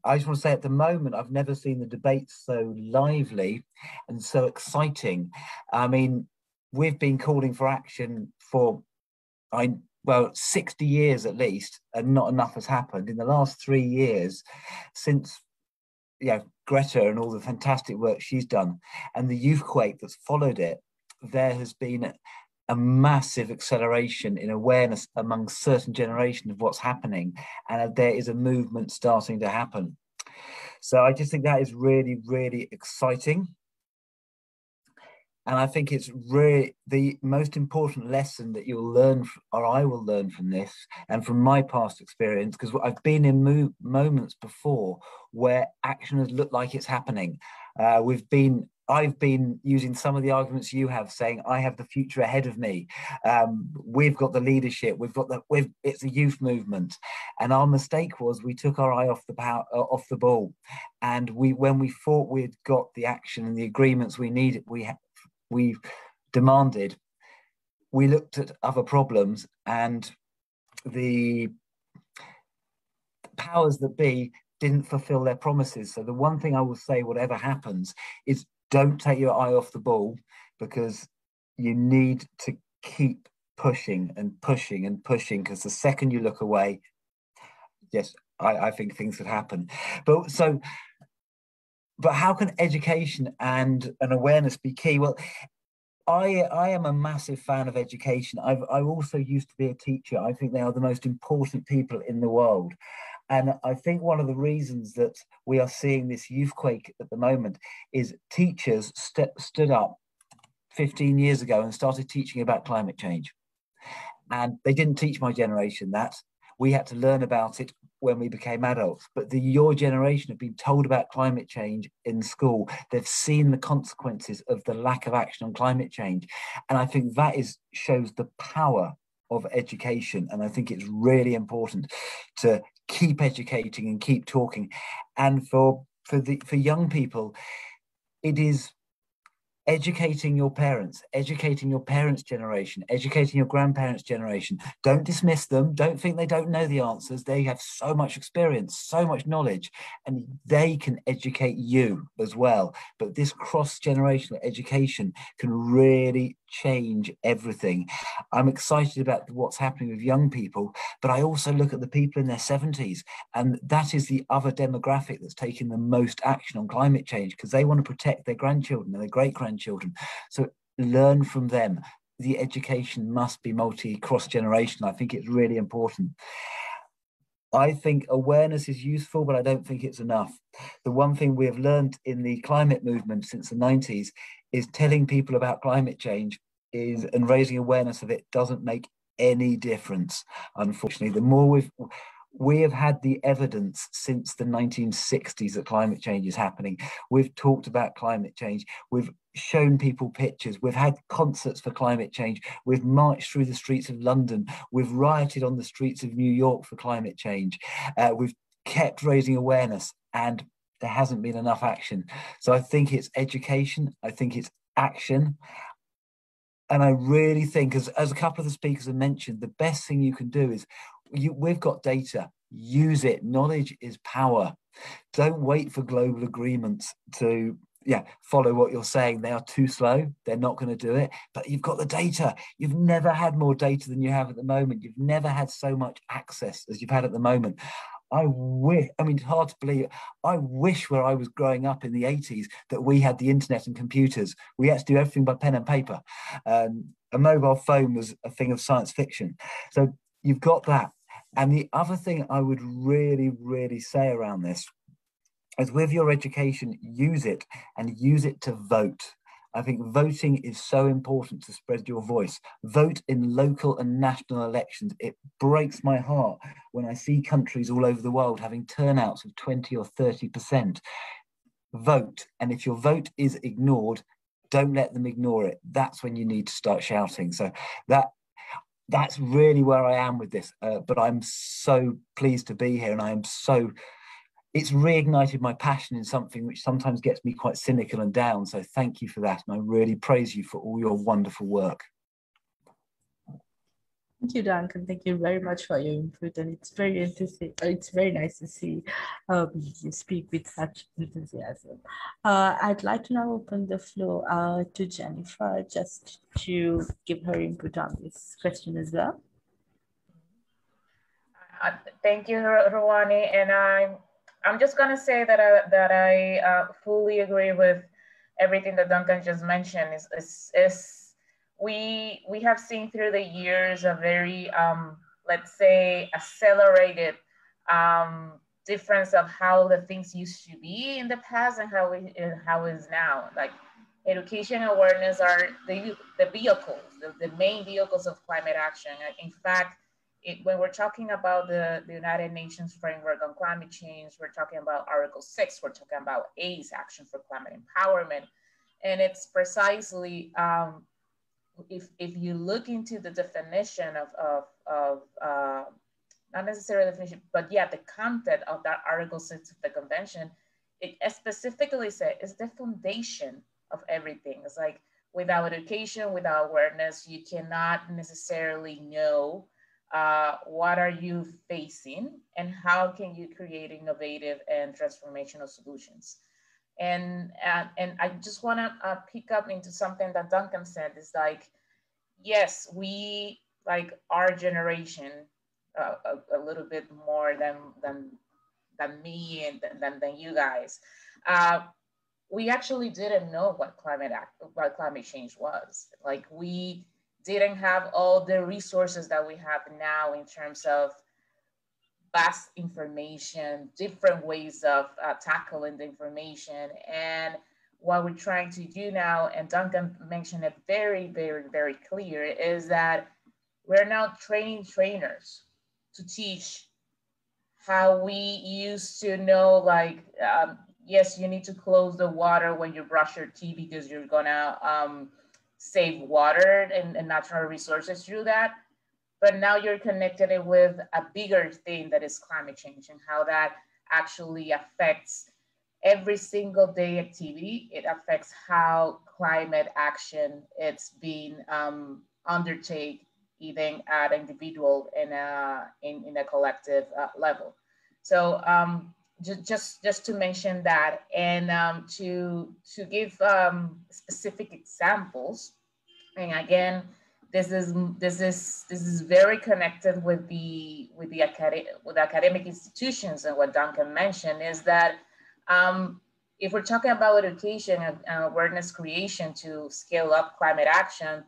I just want to say at the moment, I've never seen the debate so lively and so exciting. I mean, we've been calling for action for, I well, 60 years at least, and not enough has happened. In the last three years, since you know, Greta and all the fantastic work she's done, and the youth quake that's followed it, there has been a massive acceleration in awareness among certain generation of what's happening and there is a movement starting to happen. So i just think that is really really exciting. And i think it's really the most important lesson that you'll learn or i will learn from this and from my past experience because i've been in mo- moments before where action has looked like it's happening. Uh, we've been I've been using some of the arguments you have, saying I have the future ahead of me. Um, we've got the leadership. We've got the. We've, it's a youth movement, and our mistake was we took our eye off the power, uh, off the ball, and we when we thought we'd got the action and the agreements we needed, we we demanded. We looked at other problems and the powers that be didn't fulfill their promises. So the one thing I will say, whatever happens, is don't take your eye off the ball because you need to keep pushing and pushing and pushing because the second you look away, yes, I, I think things could happen. But so, but how can education and an awareness be key? Well, I I am a massive fan of education. I've I also used to be a teacher. I think they are the most important people in the world. And I think one of the reasons that we are seeing this youth quake at the moment is teachers st stood up 15 years ago and started teaching about climate change. And they didn't teach my generation that. We had to learn about it when we became adults. But the your generation have been told about climate change in school. They've seen the consequences of the lack of action on climate change. And I think that is shows the power of education. And I think it's really important to keep educating and keep talking. And for for the for young people, it is educating your parents, educating your parents' generation, educating your grandparents' generation. Don't dismiss them. Don't think they don't know the answers. They have so much experience, so much knowledge, and they can educate you as well. But this cross generational education can really change everything. I'm excited about what's happening with young people, but I also look at the people in their 70s, and that is the other demographic that's taking the most action on climate change because they want to protect their grandchildren and their great grandchildren. So learn from them. The education must be multi cross generational. I think it's really important. I think awareness is useful, but I don't think it's enough. The one thing we have learned in the climate movement since the 90s is telling people about climate change is and raising awareness of it doesn't make any difference. Unfortunately, the more we've we have had the evidence since the 1960s that climate change is happening. We've talked about climate change. We've shown people pictures. We've had concerts for climate change. We've marched through the streets of London. We've rioted on the streets of New York for climate change. Uh, we've kept raising awareness and there hasn't been enough action. So I think it's education. I think it's action. And I really think, as, as a couple of the speakers have mentioned, the best thing you can do is you, we've got data, use it. Knowledge is power. Don't wait for global agreements to yeah follow what you're saying they are too slow they're not going to do it but you've got the data you've never had more data than you have at the moment you've never had so much access as you've had at the moment I wish, I mean, it's hard to believe. I wish where I was growing up in the 80s that we had the internet and computers. We had to do everything by pen and paper. Um, a mobile phone was a thing of science fiction. So you've got that. And the other thing I would really, really say around this is with your education, use it and use it to vote. I think voting is so important to spread your voice. Vote in local and national elections. It breaks my heart when I see countries all over the world having turnouts of 20 or 30%. Vote. And if your vote is ignored, don't let them ignore it. That's when you need to start shouting. So that that's really where I am with this. Uh, but I'm so pleased to be here and I am so it's reignited my passion in something which sometimes gets me quite cynical and down. So thank you for that. And I really praise you for all your wonderful work. Thank you, Duncan. Thank you very much for your input. And it's very interesting. It's very nice to see um, you speak with such enthusiasm. Uh, I'd like to now open the floor uh, to Jennifer just to give her input on this question as well. Uh, thank you, Ruwani. And I'm I'm just gonna say that I that I uh, fully agree with everything that Duncan just mentioned. Is is, we we have seen through the years a very um, let's say accelerated um, difference of how the things used to be in the past and how we and how is now. Like education awareness are the the vehicles, the, the main vehicles of climate action. In fact it, when we're talking about the, the United Nations framework on climate change, we're talking about Article 6, we're talking about ACE, Action for Climate Empowerment. And it's precisely, um, if, if you look into the definition of, of, of uh, not necessarily definition, but yeah, the content of that Article 6 of the convention, it specifically says it's the foundation of everything. It's like without education, without awareness, you cannot necessarily know uh, what are you facing and how can you create innovative and transformational solutions? And uh, and i just want to uh, pick up into something that duncan said is like yes we like our generation uh, a, a, little bit more than than than me and than, than you guys uh, we actually didn't know what climate act, what climate change was. Like we didn't have all the resources that we have now in terms of vast information, different ways of uh, tackling the information. And what we're trying to do now, and Duncan mentioned it very, very, very clear, is that we're now training trainers to teach how we used to know, like, um, yes, you need to close the water when you brush your teeth because you're gonna um, save water and, and natural resources through that. But now you're connected it with a bigger thing that is climate change and how that actually affects every single day activity. It affects how climate action it's being um, undertake even at individual and a, in, in a collective uh, level. So um, just, just, just to mention that and um, to, to give um, specific examples, and again, this is this is this is very connected with the with the academic with academic institutions and what Duncan mentioned is that um, if we're talking about education and, awareness creation to scale up climate action,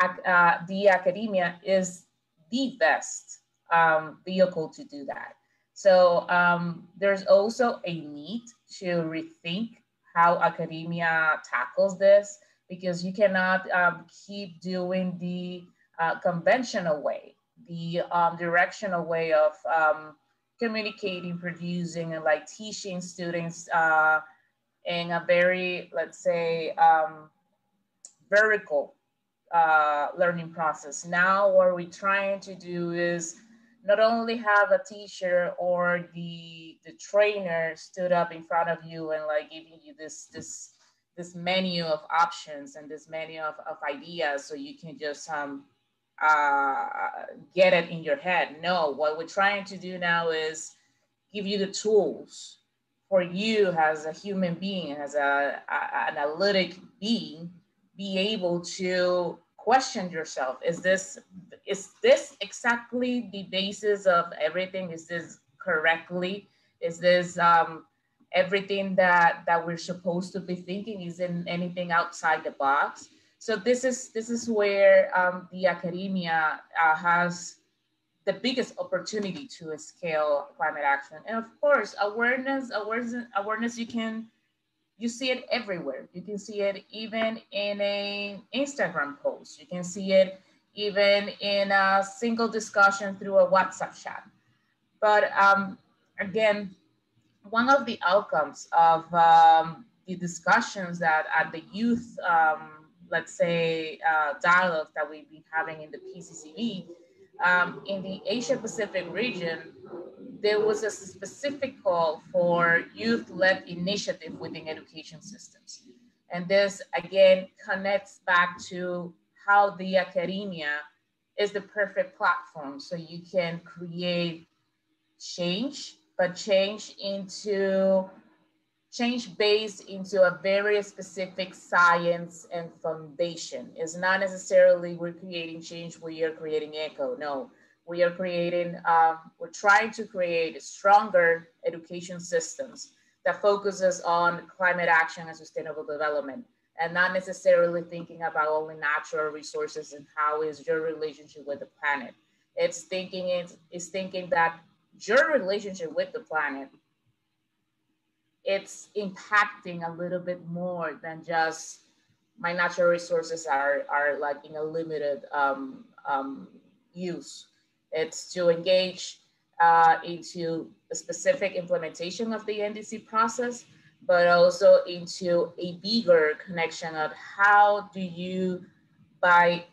uh, the academia is the best um, vehicle to do that. So um, there's also a need to rethink how academia tackles this because you cannot um, keep doing the uh, conventional way, the um, directional way of um, communicating, producing, and like teaching students uh, in a very, let's say, um, vertical uh, learning process. Now what we're trying to do is not only have a teacher or the the trainer stood up in front of you and like giving you this this this menu of options and this menu of, of ideas so you can just um, uh, get it in your head. No, what we're trying to do now is give you the tools for you as a human being, as a, a analytic being, be able to question yourself. Is this is this exactly the basis of everything? Is this correctly? Is this um, everything that that we're supposed to be thinking? Is in anything outside the box? So this is this is where um, the academia uh, has the biggest opportunity to scale climate action. And of course, awareness, awareness, awareness. You can you see it everywhere. You can see it even in a Instagram post. You can see it even in a single discussion through a WhatsApp chat. But um, again, one of the outcomes of um, the discussions that at the youth, um, let's say, uh, dialogue that we've been having in the PCCV, um, in the Asia Pacific region, there was a specific call for youth-led initiative within education systems. And this again connects back to how the academia is the perfect platform. So you can create change, but change into change based into a very specific science and foundation. It's not necessarily we're creating change, we are creating echo. No, we are creating, um, we're trying to create stronger education systems that focuses on climate action and sustainable development and not necessarily thinking about only natural resources and how is your relationship with the planet. It's thinking, it's, it's thinking that your relationship with the planet, it's impacting a little bit more than just my natural resources are, are like in a limited um, um, use. It's to engage uh, into a specific implementation of the NDC process, but also into a bigger connection of how do you, by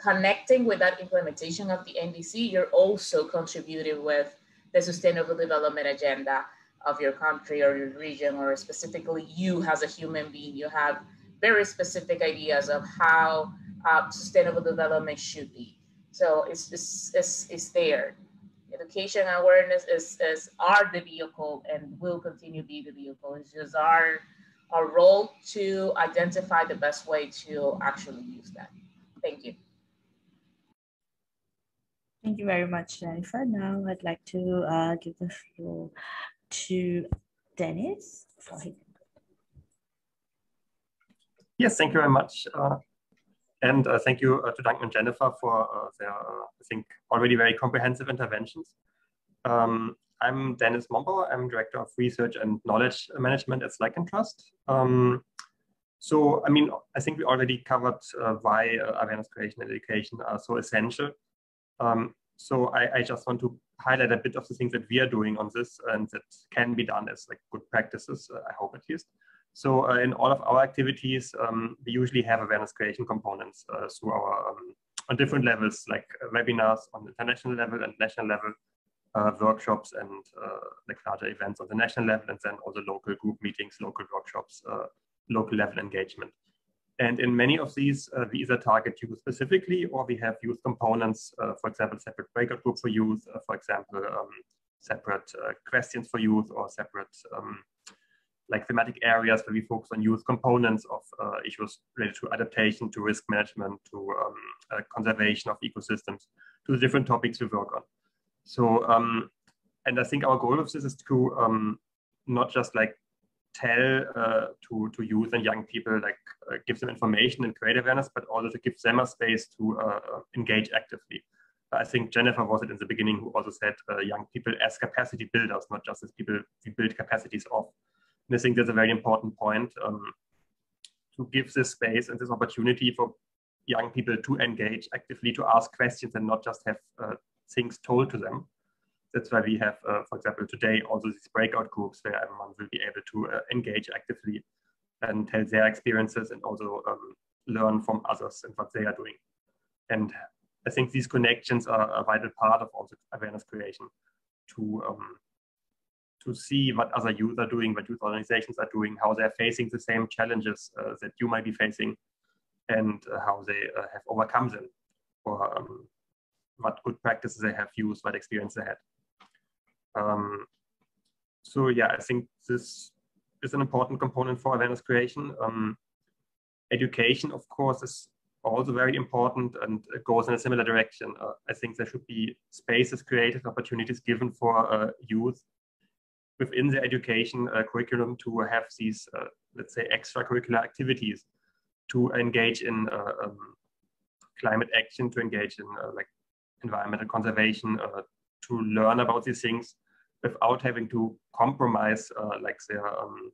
connecting with that implementation of the NDC, you're also contributing with the sustainable development agenda of your country or your region, or specifically you as a human being. You have very specific ideas of how uh, sustainable development should be. So it's, it's, it's, it's there. Education awareness is, is our the vehicle and will continue to be the vehicle. It's just our, our role to identify the best way to actually use that. Thank you. Thank you very much, Jennifer. Now I'd like to uh, give the floor to Dennis. Yes, thank you very much. Uh, and uh, thank you uh, to Duncan and Jennifer for uh, their, I think, already very comprehensive interventions. Um, I'm Dennis Mombauer. I'm Director of Research and Knowledge Management at SLYCAN Trust. Um, so, I mean, I think we already covered uh, why uh, awareness creation and education are so essential. Um, so I, I, just want to highlight a bit of the things that we are doing on this and that can be done as like good practices, uh, I hope at least. So uh, in all of our activities, um, we usually have awareness creation components uh, through our um, on different levels, like uh, webinars on the international level and national level, uh, workshops and uh, like larger events on the national level, and then also local group meetings, local workshops, uh, local level engagement. And in many of these, we either target youth specifically, or we have youth components, for example, separate breakout group for youth, for example, um, separate questions for youth, or separate um, like thematic areas where we focus on youth components of uh, issues related to adaptation, to risk management, to um, uh, conservation of ecosystems, to the different topics we work on. So, um, and I think our goal of this is to um, not just like tell uh, to, to youth and young people, like uh, give them information and create awareness, but also to give them a space to uh, engage actively. I think Jennifer was it in the beginning who also said uh, young people as capacity builders, not just as people we build capacities of. And I think that's a very important point. Um, to give this space and this opportunity for young people to engage actively, to ask questions and not just have uh, things told to them. That's why we have, uh, for example, today also these breakout groups where everyone will be able to uh, engage actively and tell their experiences and also um, learn from others and what they are doing. And I think these connections are a vital part of also awareness creation to um, to see what other youth are doing, what youth organizations are doing, how they're facing the same challenges uh, that you might be facing, and uh, how they uh, have overcome them, or um, what good practices they have used, what experience they had. Um, so yeah, I think this is an important component for awareness creation. Um, education, of course, is also very important and goes in a similar direction. Uh, I think there should be spaces created, opportunities given for uh, youth within the education uh, curriculum to have these, uh, let's say, extracurricular activities to engage in uh, um, climate action, to engage in like environmental conservation, to learn about these things without having to compromise like their um,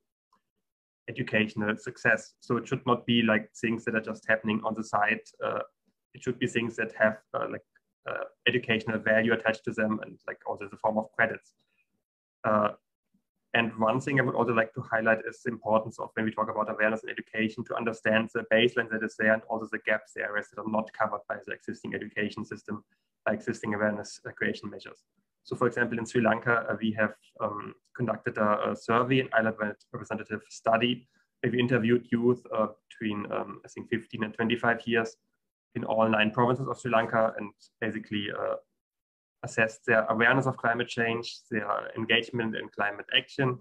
educational success. So it should not be like things that are just happening on the side. Uh, it should be things that have uh, like uh, educational value attached to them and like also the form of credits. And one thing I would also like to highlight is the importance of when we talk about awareness and education to understand the baseline that is there and also the gaps, the areas that are not covered by the existing education system, by existing awareness uh, creation measures. So for example, in Sri Lanka, uh, we have um, conducted a, a, survey, an island representative study, where we interviewed youth uh, between, um, I think, 15 and 25 years in all nine provinces of Sri Lanka and basically uh, assessed their awareness of climate change, their engagement in climate action,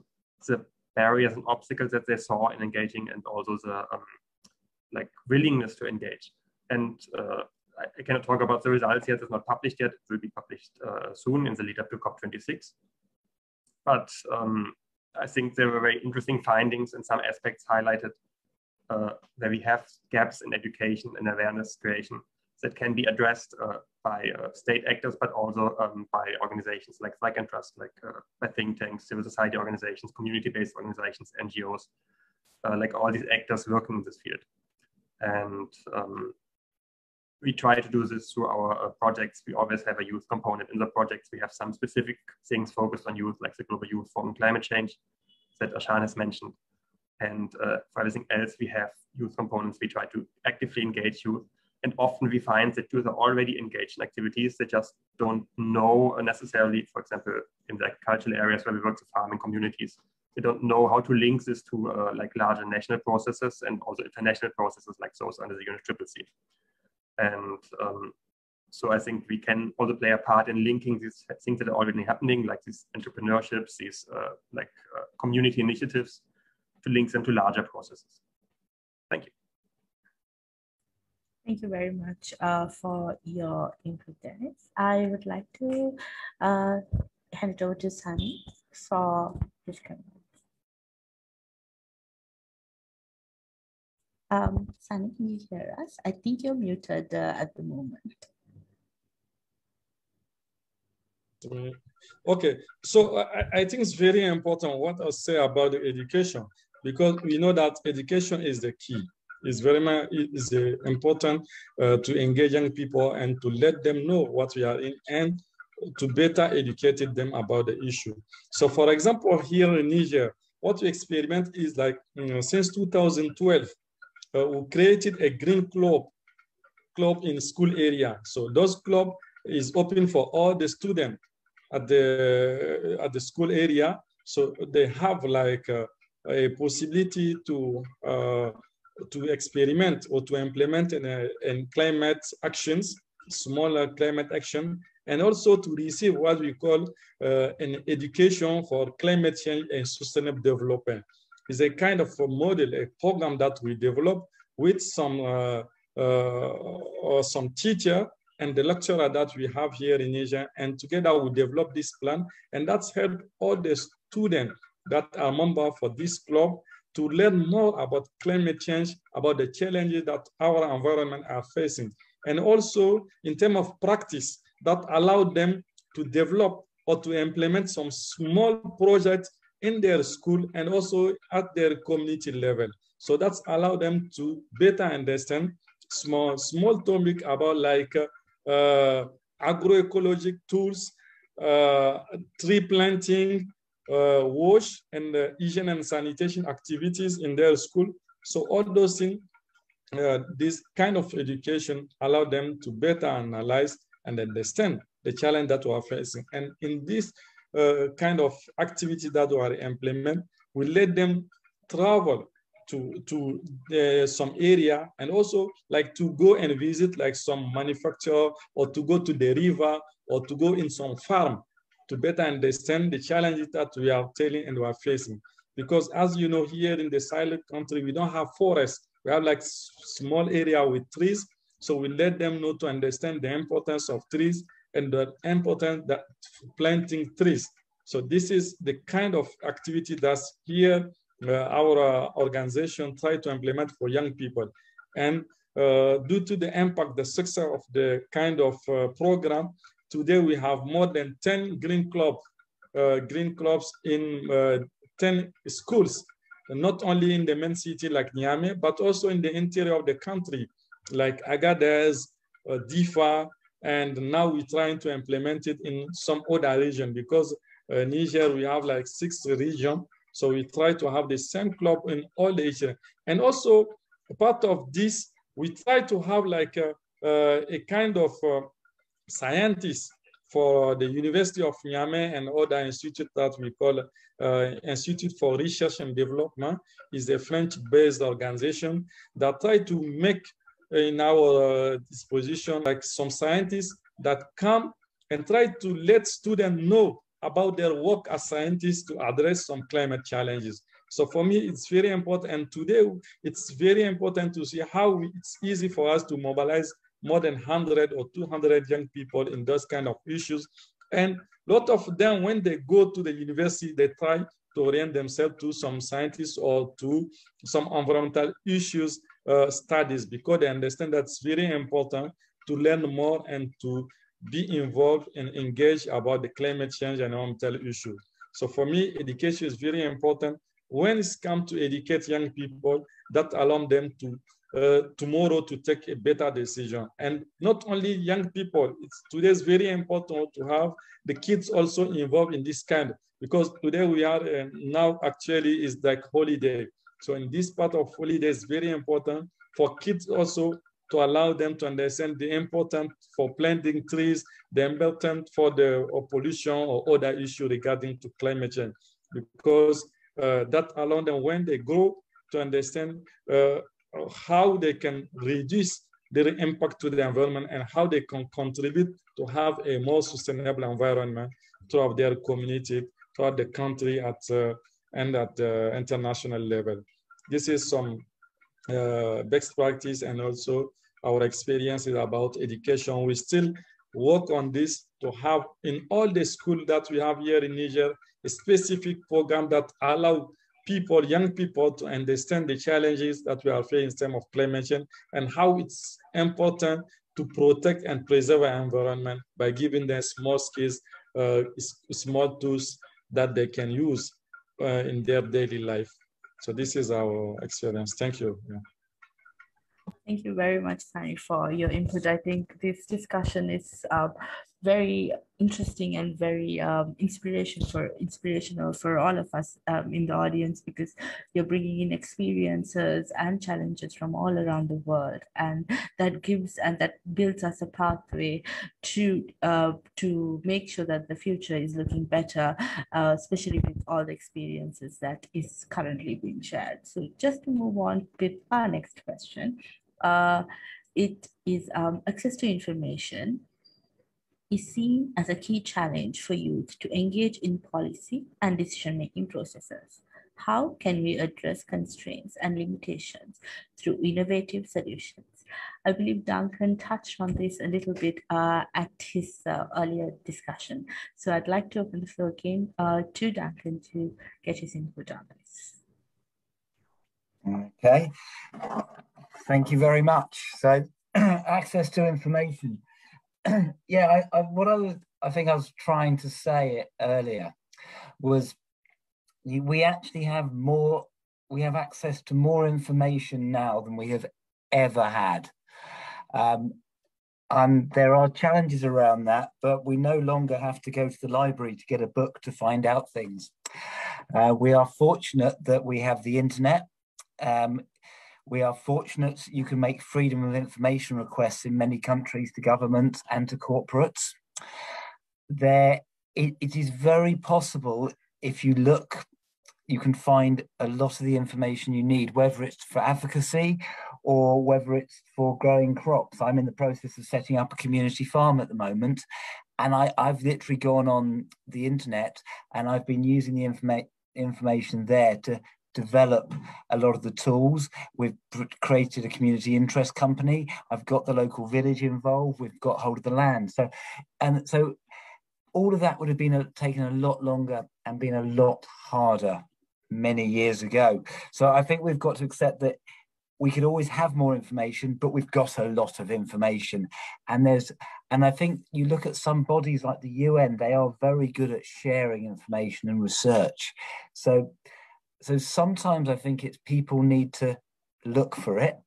the barriers and obstacles that they saw in engaging, and also the um, like willingness to engage. And uh, I cannot talk about the results yet. It's not published yet. It will be published uh, soon in the lead up to COP26. But um, I think there were very interesting findings and some aspects highlighted uh, where we have gaps in education and awareness creation that can be addressed uh, by uh, state actors, but also um, by organizations like and Trust, like uh, by think tanks, civil society organizations, community-based organizations, NGOs, like all these actors working in this field. And um, we try to do this through our uh, projects. We always have a youth component in the projects. We have some specific things focused on youth, like the Global Youth Forum on Climate Change that Ashan has mentioned. And uh, for everything else, we have youth components. We try to actively engage youth. And often we find that youth are already engaged in activities. They just don't know necessarily, for example, in the agricultural areas where we work with farming communities, they don't know how to link this to uh, like larger national processes and also international processes like those under the UNFCCC. And um, so I think we can also play a part in linking these things that are already happening, like these entrepreneurships, these uh, like uh, community initiatives, to link them to larger processes. Thank you. Thank you very much uh, for your input, Dennis. I would like to uh, hand it over to Sunny for his comment. Um, Sunny, can you hear us? I think you're muted uh, at the moment. Okay, so I, I, think it's very important what I say about the education because we know that education is the key. It's very much is uh, important uh, to engage young people and to let them know what we are in and to better educate them about the issue. So, for example, here in Niger, what we experiment is like you know, since 2012, uh, we created a green club club in school area. So those club is open for all the students at the at the school area. So they have like uh, a possibility to uh, to experiment or to implement in, a, in climate actions, smaller climate action, and also to receive what we call uh, an education for climate change and sustainable development It's a kind of a model, a program that we develop with some uh, uh, or some teacher and the lecturer that we have here in Asia. And together we develop this plan. And that's helped all the students that are member for this club to learn more about climate change, about the challenges that our environment are facing. And also in terms of practice that allowed them to develop or to implement some small projects in their school and also at their community level. So that's allow them to better understand small, small topic about like uh, agroecologic tools, uh, tree planting, uh, wash and uh, hygiene and sanitation activities in their school. So all those things, uh, this kind of education allow them to better analyze and understand the challenge that we are facing. And in this uh, kind of activity that we are implement, we let them travel to, to uh, some area and also like to go and visit like some manufacturer or to go to the river or to go in some farm to better understand the challenges that we are telling and we are facing. Because as you know, here in the silent country, we don't have forests. We have like small area with trees. So we let them know to understand the importance of trees and the importance that planting trees. So this is the kind of activity that's here uh, our uh, organization try to implement for young people. And uh, due to the impact, the success of the kind of uh, program, today we have more than 10 green club, uh, green clubs in uh, 10 schools, not only in the main city like Niamey, but also in the interior of the country, like Agadez, Diffa, and now we're trying to implement it in some other region because uh, Niger, we have like six region. So we try to have the same club in all the region. And also part of this, we try to have like a, uh, a kind of uh, scientist for the University of Niamey and other institute that we call uh, Institute for Research and Development is a French-based organization that try to make in our uh, disposition like some scientists that come and try to let students know about their work as scientists to address some climate challenges. So for me, it's very important. And today, it's very important to see how it's easy for us to mobilize more than 100 or 200 young people in those kind of issues. And a lot of them, when they go to the university, they try to orient themselves to some scientists or to some environmental issues uh, studies because they understand that's very important to learn more and to be involved and engaged about the climate change and environmental issues. So for me, education is very important. When it's come to educate young people, that allow them to uh, tomorrow to take a better decision. And not only young people, it's today is very important to have the kids also involved in this kind, because today we are uh, now actually is like holiday. So in this part of holiday is very important for kids also to allow them to understand the importance for planting trees, the importance for the pollution or other issue regarding to climate change, because uh, that allow them when they grow to understand uh, how they can reduce their impact to the environment and how they can contribute to have a more sustainable environment throughout their community, throughout the country at uh, and at the international level. This is some uh, best practice and also our experiences about education. We still work on this to have in all the schools that we have here in Niger, a specific program that allow people, young people to understand the challenges that we are facing in terms of climate change and how it's important to protect and preserve our environment by giving them small skills, uh, small tools that they can use uh, in their daily life. So this is our experience. Thank you. Yeah. Thank you very much, Sani, for your input. I think this discussion is uh, very interesting and very um, inspiration for inspirational for all of us um, in the audience because you're bringing in experiences and challenges from all around the world. And that gives and that builds us a pathway to uh, to make sure that the future is looking better uh, especially with all the experiences that is currently being shared. So just to move on with our next question uh, it is um, access to information is seen as a key challenge for youth to engage in policy and decision-making processes. How can we address constraints and limitations through innovative solutions? I believe Duncan touched on this a little bit uh, at his uh, earlier discussion. So I'd like to open the floor again uh, to Duncan to get his input on this. Okay, thank you very much. So access to information yeah, I, I, what I was, I think I was trying to say earlier was we actually have more we have access to more information now than we have ever had. Um, and there are challenges around that, but we no longer have to go to the library to get a book to find out things. Uh, we are fortunate that we have the internet. Um, we are fortunate you can make freedom of information requests in many countries to governments and to corporates. There, it, it is very possible if you look you can find a lot of the information you need, whether it's for advocacy or whether it's for growing crops. I'm in the process of setting up a community farm at the moment, and I, have literally gone on the internet and I've been using the informa- information there to develop a lot of the tools. We've created a community interest company. I've got the local village involved. We've got hold of the land. So, and so all of that would have been a, taken a lot longer and been a lot harder many years ago. So I think we've got to accept that we could always have more information, but we've got a lot of information. And there's, and I think you look at some bodies like the UN, they are very good at sharing information and research. So, so sometimes I think it's people need to look for it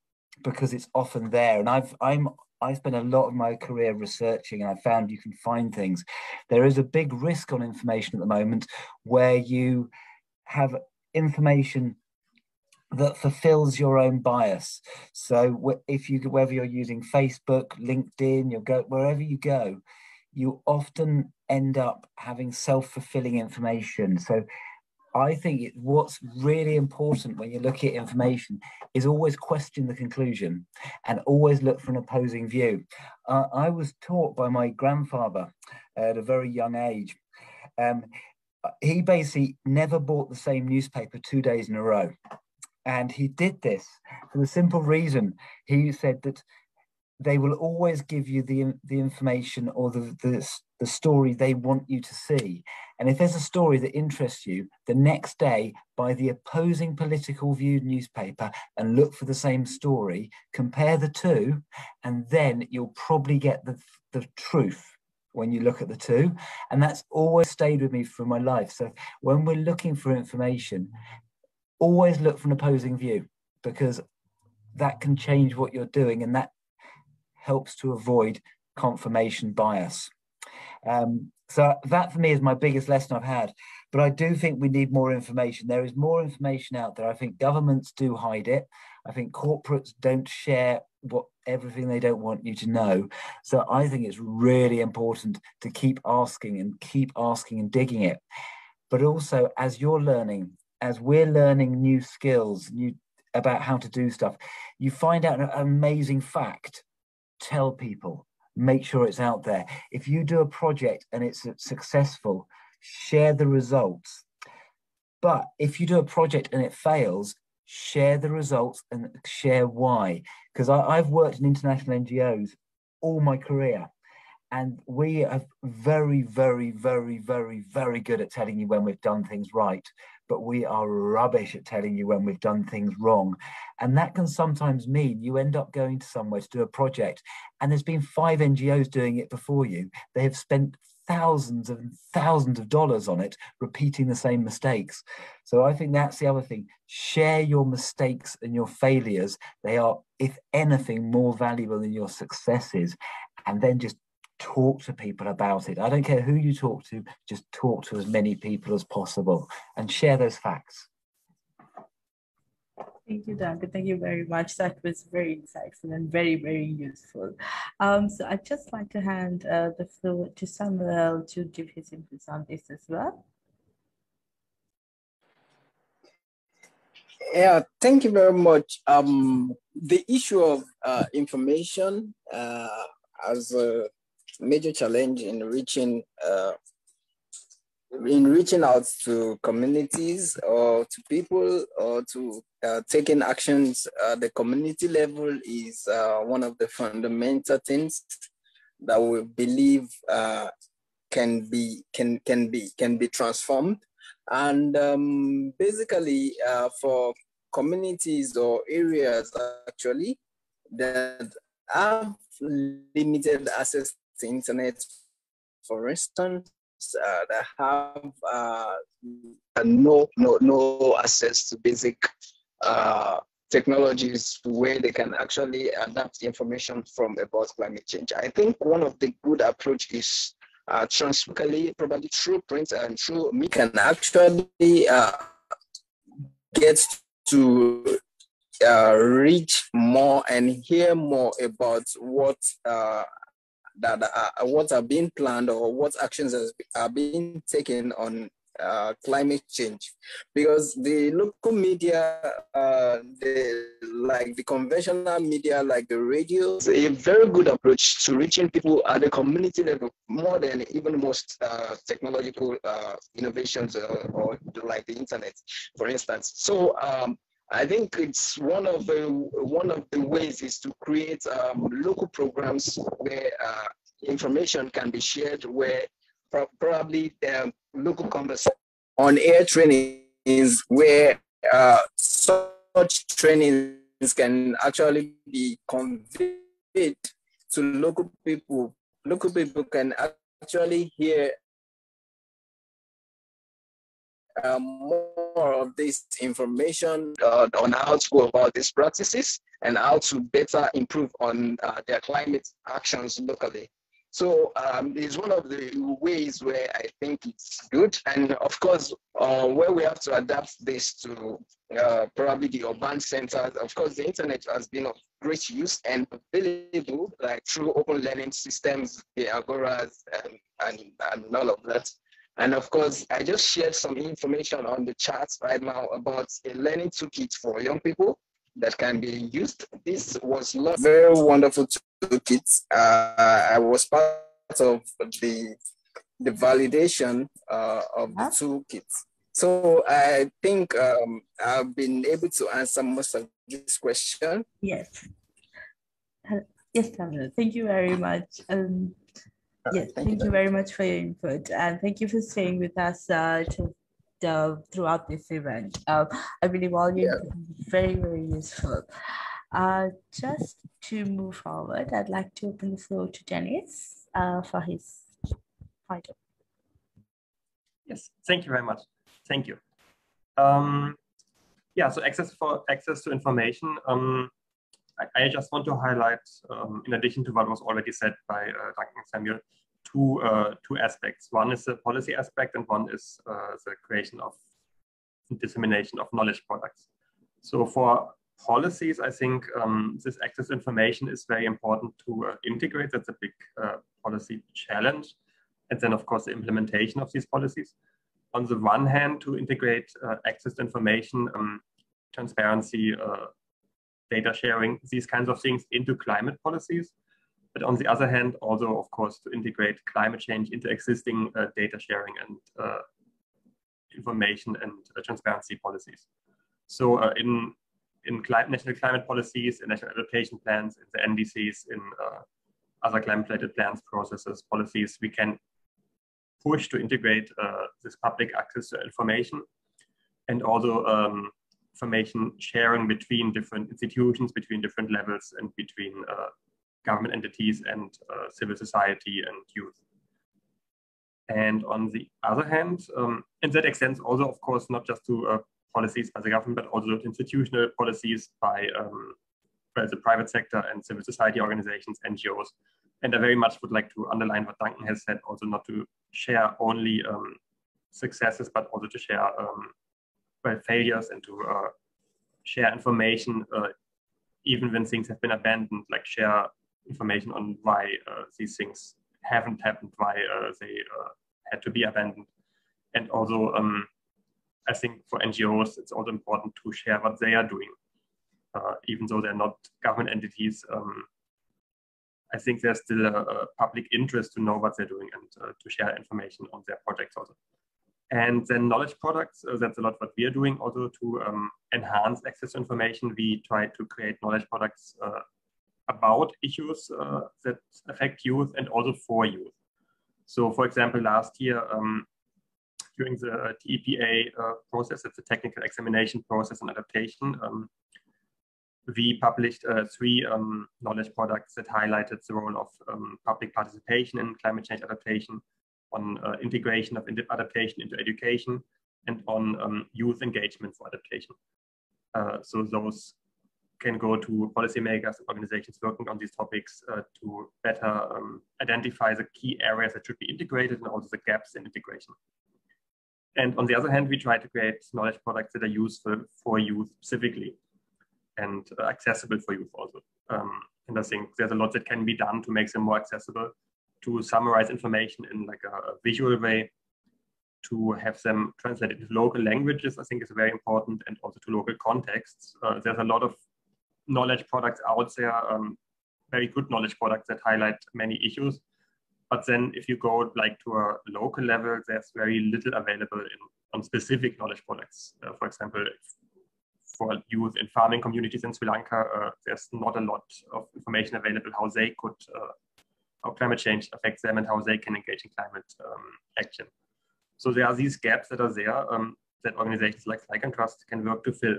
because it's often there. And I've, I'm, I spent a lot of my career researching and I found you can find things. There is a big risk on information at the moment where you have information that fulfills your own bias. So if you whether you're using Facebook, LinkedIn, you go wherever you go, you often end up having self-fulfilling information. So I think what's really important when you look at information is always question the conclusion and always look for an opposing view. Uh, I was taught by my grandfather at a very young age. Um, he basically never bought the same newspaper two days in a row. And he did this for the simple reason he said that they will always give you the, the information or the, the, the story they want you to see. And if there's a story that interests you, the next day buy the opposing political viewed newspaper and look for the same story, compare the two, and then you'll probably get the, the truth when you look at the two. And that's always stayed with me for my life. So when we're looking for information, always look for an opposing view because that can change what you're doing and that helps to avoid confirmation bias. Um, so that for me is my biggest lesson I've had. But I do think we need more information. There is more information out there. I think governments do hide it. I think corporates don't share what everything they don't want you to know. So I think it's really important to keep asking and keep asking and digging it. But also as you're learning, as we're learning new skills, new about how to do stuff, you find out an amazing fact, tell people, make sure it's out there. If you do a project and it's successful, share the results. But if you do a project and it fails, share the results and share why. Because I've worked in international NGOs all my career. And we are very, very, very, very, very good at telling you when we've done things right, but we are rubbish at telling you when we've done things wrong. And that can sometimes mean you end up going to somewhere to do a project, and there's been five NGOs doing it before you. They have spent thousands and thousands of dollars on it, repeating the same mistakes. So I think that's the other thing. Share your mistakes and your failures. They are, if anything, more valuable than your successes. And then just talk to people about it. I don't care who you talk to, just talk to as many people as possible and share those facts. Thank you, Duncan. Thank you very much. That was very insightful and very, very useful. Um, so I'd just like to hand uh, the floor to Samuel to give his inputs on this as well. Yeah, thank you very much. Um, the issue of uh, information uh, as a major challenge in reaching uh, in reaching out to communities or to people or to uh, taking actions at the community level is uh, one of the fundamental things that we believe uh, can be can can be can be transformed. And um, basically uh, for communities or areas actually that have limited access to internet for instance uh, that have uh, no, no, no access to basic uh, technologies where they can actually adapt information from about climate change. I think one of the good approach is uh, probably through print and through me can actually uh, get to uh, reach more and hear more about what uh, that are, what are being planned or what actions are being taken on uh, climate change. Because the local media uh, the like the conventional media like the radio is a very good approach to reaching people at the community level more than even most uh, technological uh, innovations or like the internet for instance. So um, I think it's one of the one of the ways is to create um, local programs where uh, information can be shared where pro probably the local conversation on air trainings where uh, such trainings can actually be conveyed to local people. Local people can actually hear uh, more of this information uh, on how to go about these practices and how to better improve on uh, their climate actions locally. So um, it's one of the ways where I think it's good. And of course, uh, where we have to adapt this to uh, probably the urban centers, of course, the internet has been of great use and available like through open learning systems, the Agoras and, and, and all of that. And of course, I just shared some information on the chat right now about a learning toolkit for young people that can be used. This was very wonderful toolkit. Uh, I was part of the the validation uh, of the toolkit. So I think um, I've been able to answer most of this question. Yes. Yes, Pamela, thank you very much. Um, yes, thank, thank you, you very much for your input and thank you for staying with us uh, to uh, throughout this event. Uh, I believe all you yeah. very, very useful. Uh, just to move forward, I'd like to open the floor to Dennis uh, for his final. Yes, thank you very much. Thank you. Um, yeah, so access for access to information. Um, I, I, just want to highlight, um, in addition to what was already said by uh, Duncan Samuel, two, uh, two aspects. One is the policy aspect and one is uh, the creation of dissemination of knowledge products. So for policies, I think um, this access information is very important to uh, integrate. That's a big uh, policy challenge. And then, of course, the implementation of these policies. On the one hand, to integrate uh, access to information, um, transparency, uh, data sharing, these kinds of things into climate policies. But on the other hand, also, of course, to integrate climate change into existing uh, data sharing and uh, information and uh, transparency policies. So uh, in, in national climate policies, in national adaptation plans, in the NDCs, in uh, other climate-related plans, processes, policies, we can push to integrate uh, this public access to information and also um, information sharing between different institutions, between different levels, and between government entities and uh, civil society and youth. And on the other hand, um, and that extends also, of course, not just to uh, policies by the government, but also institutional policies by, um, by the private sector and civil society organizations, NGOs. And I very much would like to underline what Duncan has said, also not to share only um, successes, but also to share um, failures and to uh, share information, uh, even when things have been abandoned, like share information on why uh, these things haven't happened, why uh, they uh, had to be abandoned. And also, um, I think for NGOs, it's also important to share what they are doing. Even though they're not government entities, um, I think there's still a, a, public interest to know what they're doing and uh, to share information on their projects also. And then knowledge products, uh, that's a lot what we are doing also to um, enhance access to information. We try to create knowledge products about issues uh, that affect youth and also for youth. So for example, last year, um, during the TEPA uh, process, it's a technical examination process and adaptation, um, we published uh, three um, knowledge products that highlighted the role of um, public participation in climate change adaptation, on uh, integration of adaptation into education, and on um, youth engagement for adaptation. Uh, so those can go to policymakers, organizations working on these topics uh, to better um, identify the key areas that should be integrated and also the gaps in integration. And on the other hand, we try to create knowledge products that are useful for youth specifically and uh, accessible for youth also. Um, and I think there's a lot that can be done to make them more accessible, to summarize information in like a, a visual way, to have them translated into local languages, I think is very important, and also to local contexts. Uh, there's a lot of knowledge products out there, um, very good knowledge products that highlight many issues. But then if you go like to a local level, there's very little available in, on specific knowledge products. Uh, for example, for youth in farming communities in Sri Lanka, uh, there's not a lot of information available how they could, uh, how climate change affects them and how they can engage in climate um, action. So there are these gaps that are there um, that organizations like and Trust can work to fill.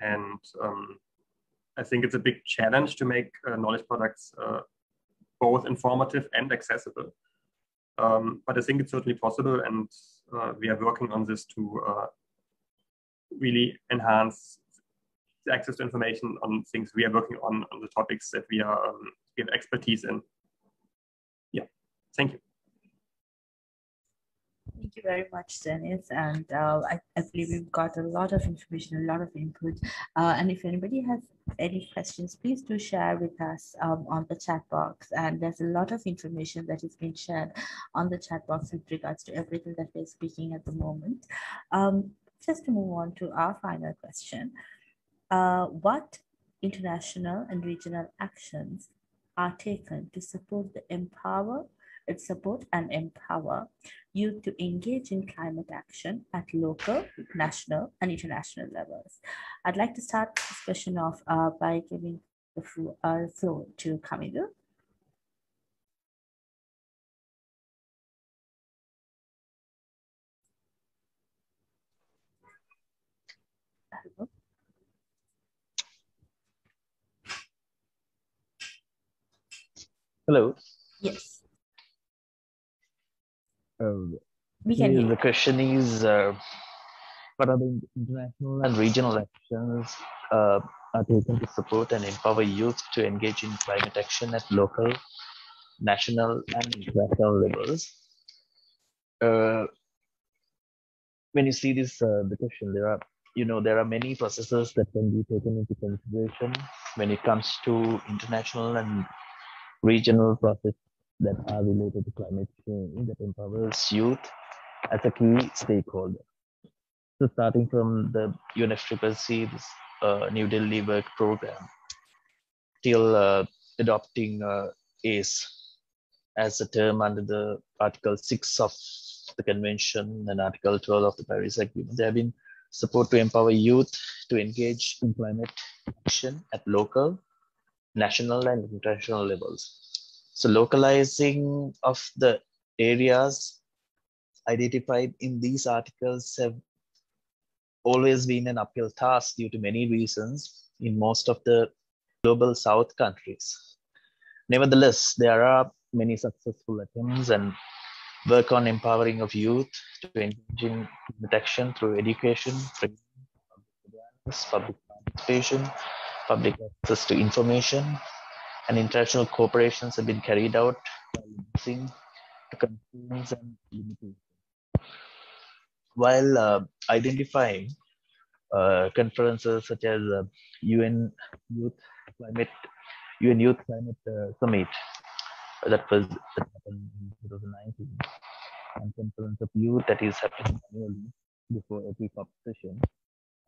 And um, I think it's a big challenge to make uh, knowledge products uh, both informative and accessible. Um, but I think it's certainly possible, and uh, we are working on this to uh, really enhance the access to information on things we are working on, on the topics that we are um, we have expertise in. Yeah, thank you. Thank you very much, Dennis. And uh, I, I, believe we've got a lot of information, a lot of input. Uh, and if anybody has any questions, please do share with us um, on the chat box. And there's a lot of information that is being shared on the chat box with regards to everything that we're speaking at the moment. Um, just to move on to our final question. Uh, what international and regional actions are taken to support the empower it support and empower youth to engage in climate action at local, national, and international levels. I'd like to start this question off uh, by giving the floor, uh, floor to Kamilu. Hello. Yes. Um, we can the question is uh, what are the international and regional actions uh, are taken to support and empower youth to engage in climate action at local, national, and international levels? Uh, when you see this uh, the question, there are you know there are many processes that can be taken into consideration when it comes to international and regional process that are related to climate change that empowers youth as a key stakeholder. So starting from the UNFCCC, uh, New Delhi work program, till uh, adopting uh, ACE as a term under the Article 6 of the Convention and Article 12 of the Paris Agreement. There have been support to empower youth to engage in climate action at local, national, and international levels. So localizing of the areas identified in these articles have always been an uphill task due to many reasons in most of the global south countries. Nevertheless, there are many successful attempts and work on empowering of youth to engage in protection through education, training, public awareness, public participation, public access to information, and international cooperations have been carried out to concerns and limitations. While uh, identifying uh, conferences such as uh, UN Youth Climate UN Youth Climate uh, Summit that was that happened in 2019 and conference of youth that is happening annually before every COP session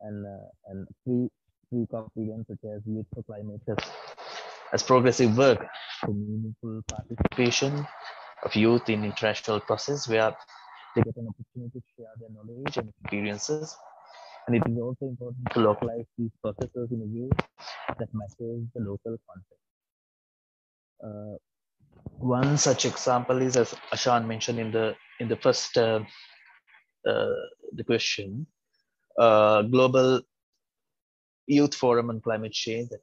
and uh, and three three COP events such as Youth for Climate as progressive work for meaningful participation of youth in international process where they get an opportunity to share their knowledge and experiences. And it is also important to localize these processes in a way that matches the local context. Uh, one such example is, as Ashan mentioned in the in the first uh, uh, the question, uh, global youth forum on climate change that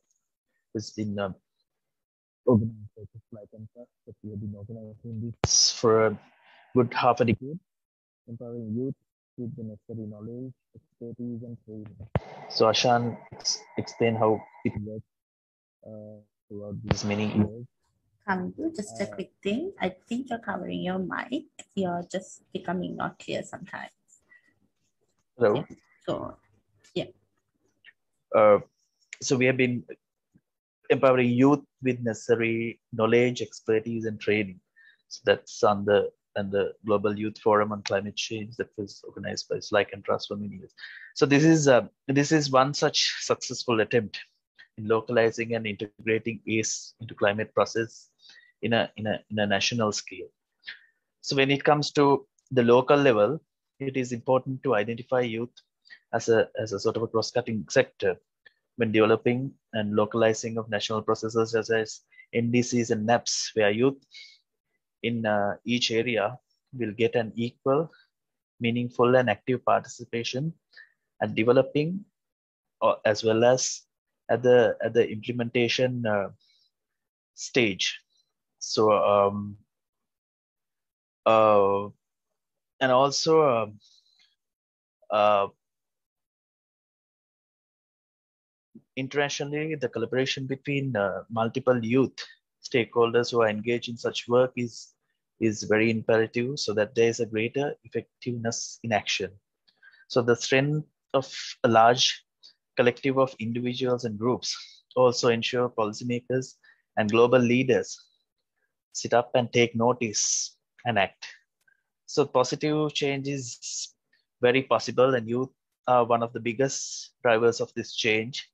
has been uh, organizations like Trust that we have been organizing this for a good half a decade, empowering youth with the necessary knowledge, expertise, and training. So Ashan explain how it works uh, throughout these many years. Kamidu, just a quick thing. I think you're covering your mic. You're just becoming not clear sometimes. Hello. Yeah. So, yeah. Uh, so we have been empowering youth with necessary knowledge, expertise, and training. So that's on the and the Global Youth Forum on Climate Change that was organized by SLYCAN Trust for many years. So this is uh, this is one such successful attempt in localizing and integrating ACE into climate process in a, in a, in a national scale. So when it comes to the local level, it is important to identify youth as a, as a sort of a cross-cutting sector when developing and localizing of national processes such as NDCs and NAPs, where youth in uh, each area will get an equal, meaningful and active participation at developing or, uh, as well as at the at the implementation uh, stage. So um, uh, and also internationally, the collaboration between uh, multiple youth stakeholders who are engaged in such work is is very imperative so that there is a greater effectiveness in action. So the strength of a large collective of individuals and groups also ensure policymakers and global leaders sit up and take notice and act. So positive change is very possible and youth are one of the biggest drivers of this change.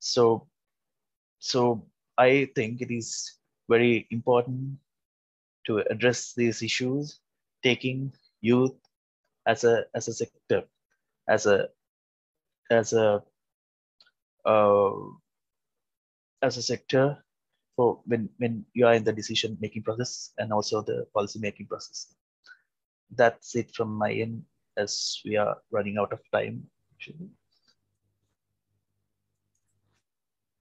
So, so I think it is very important to address these issues, taking youth as a as a sector, as a as a uh, as a sector for when, when you are in the decision making process and also the policy making process. That's it from my end as we are running out of time.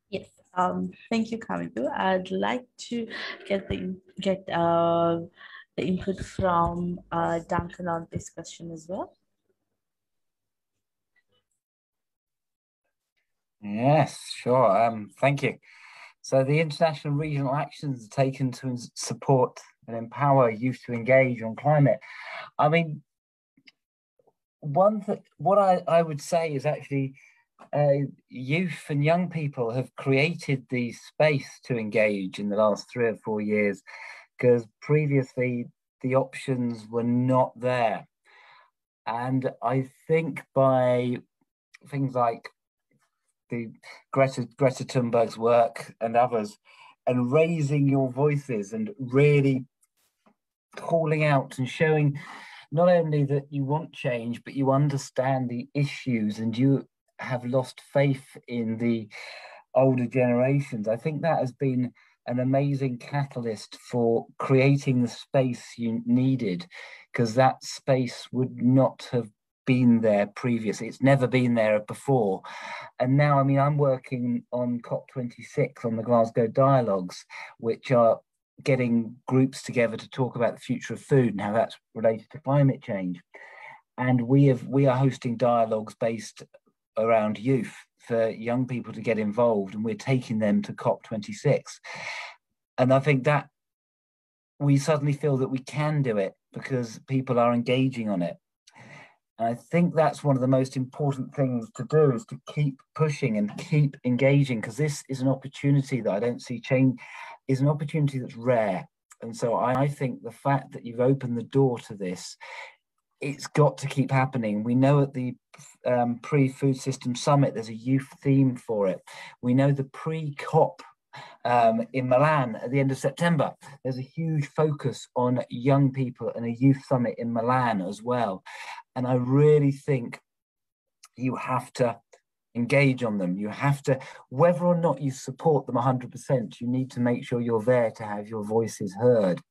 Yes, um, thank you, Kamidu. I'd like to get the get uh, the input from uh, Duncan on this question as well. Yes, sure. Um, thank you. So the international regional actions taken to support and empower youth to engage on climate. I mean, one thing, what I, I would say is actually uh, youth and young people have created the space to engage in the last three or four years because previously the options were not there. And I think by things like the Greta, Greta Thunberg's work and others, and raising your voices and really calling out and showing not only that you want change, but you understand the issues and you have lost faith in the older generations. I think that has been an amazing catalyst for creating the space you needed because that space would not have been there previously. It's never been there before. And now, I mean, I'm working on COP26 on the Glasgow Dialogues, which are getting groups together to talk about the future of food and how that's related to climate change. And we have we are hosting dialogues based around youth for young people to get involved, and we're taking them to COP26. And I think that we suddenly feel that we can do it because people are engaging on it. And I think that's one of the most important things to do is to keep pushing and keep engaging because this is an opportunity that I don't see change is an opportunity that's rare. And so I, I think the fact that you've opened the door to this, it's got to keep happening. We know at the um, pre-food system summit, there's a youth theme for it. We know the pre-COP um, in Milan at the end of September. There's a huge focus on young people and a youth summit in Milan as well. And I really think you have to engage on them. You have to, whether or not you support them 100%, you need to make sure you're there to have your voices heard.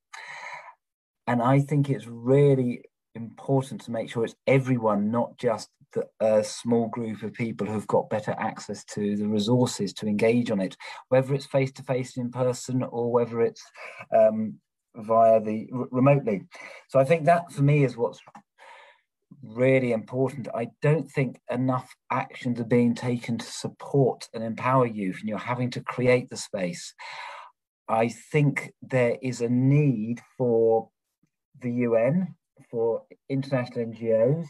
And I think it's really important to make sure it's everyone, not just the, a small group of people who've got better access to the resources to engage on it, whether it's face to face in person or whether it's um, via the remotely. So I think that for me is what's really important. I don't think enough actions are being taken to support and empower youth, and you're having to create the space. I think there is a need for the UN, for international NGOs,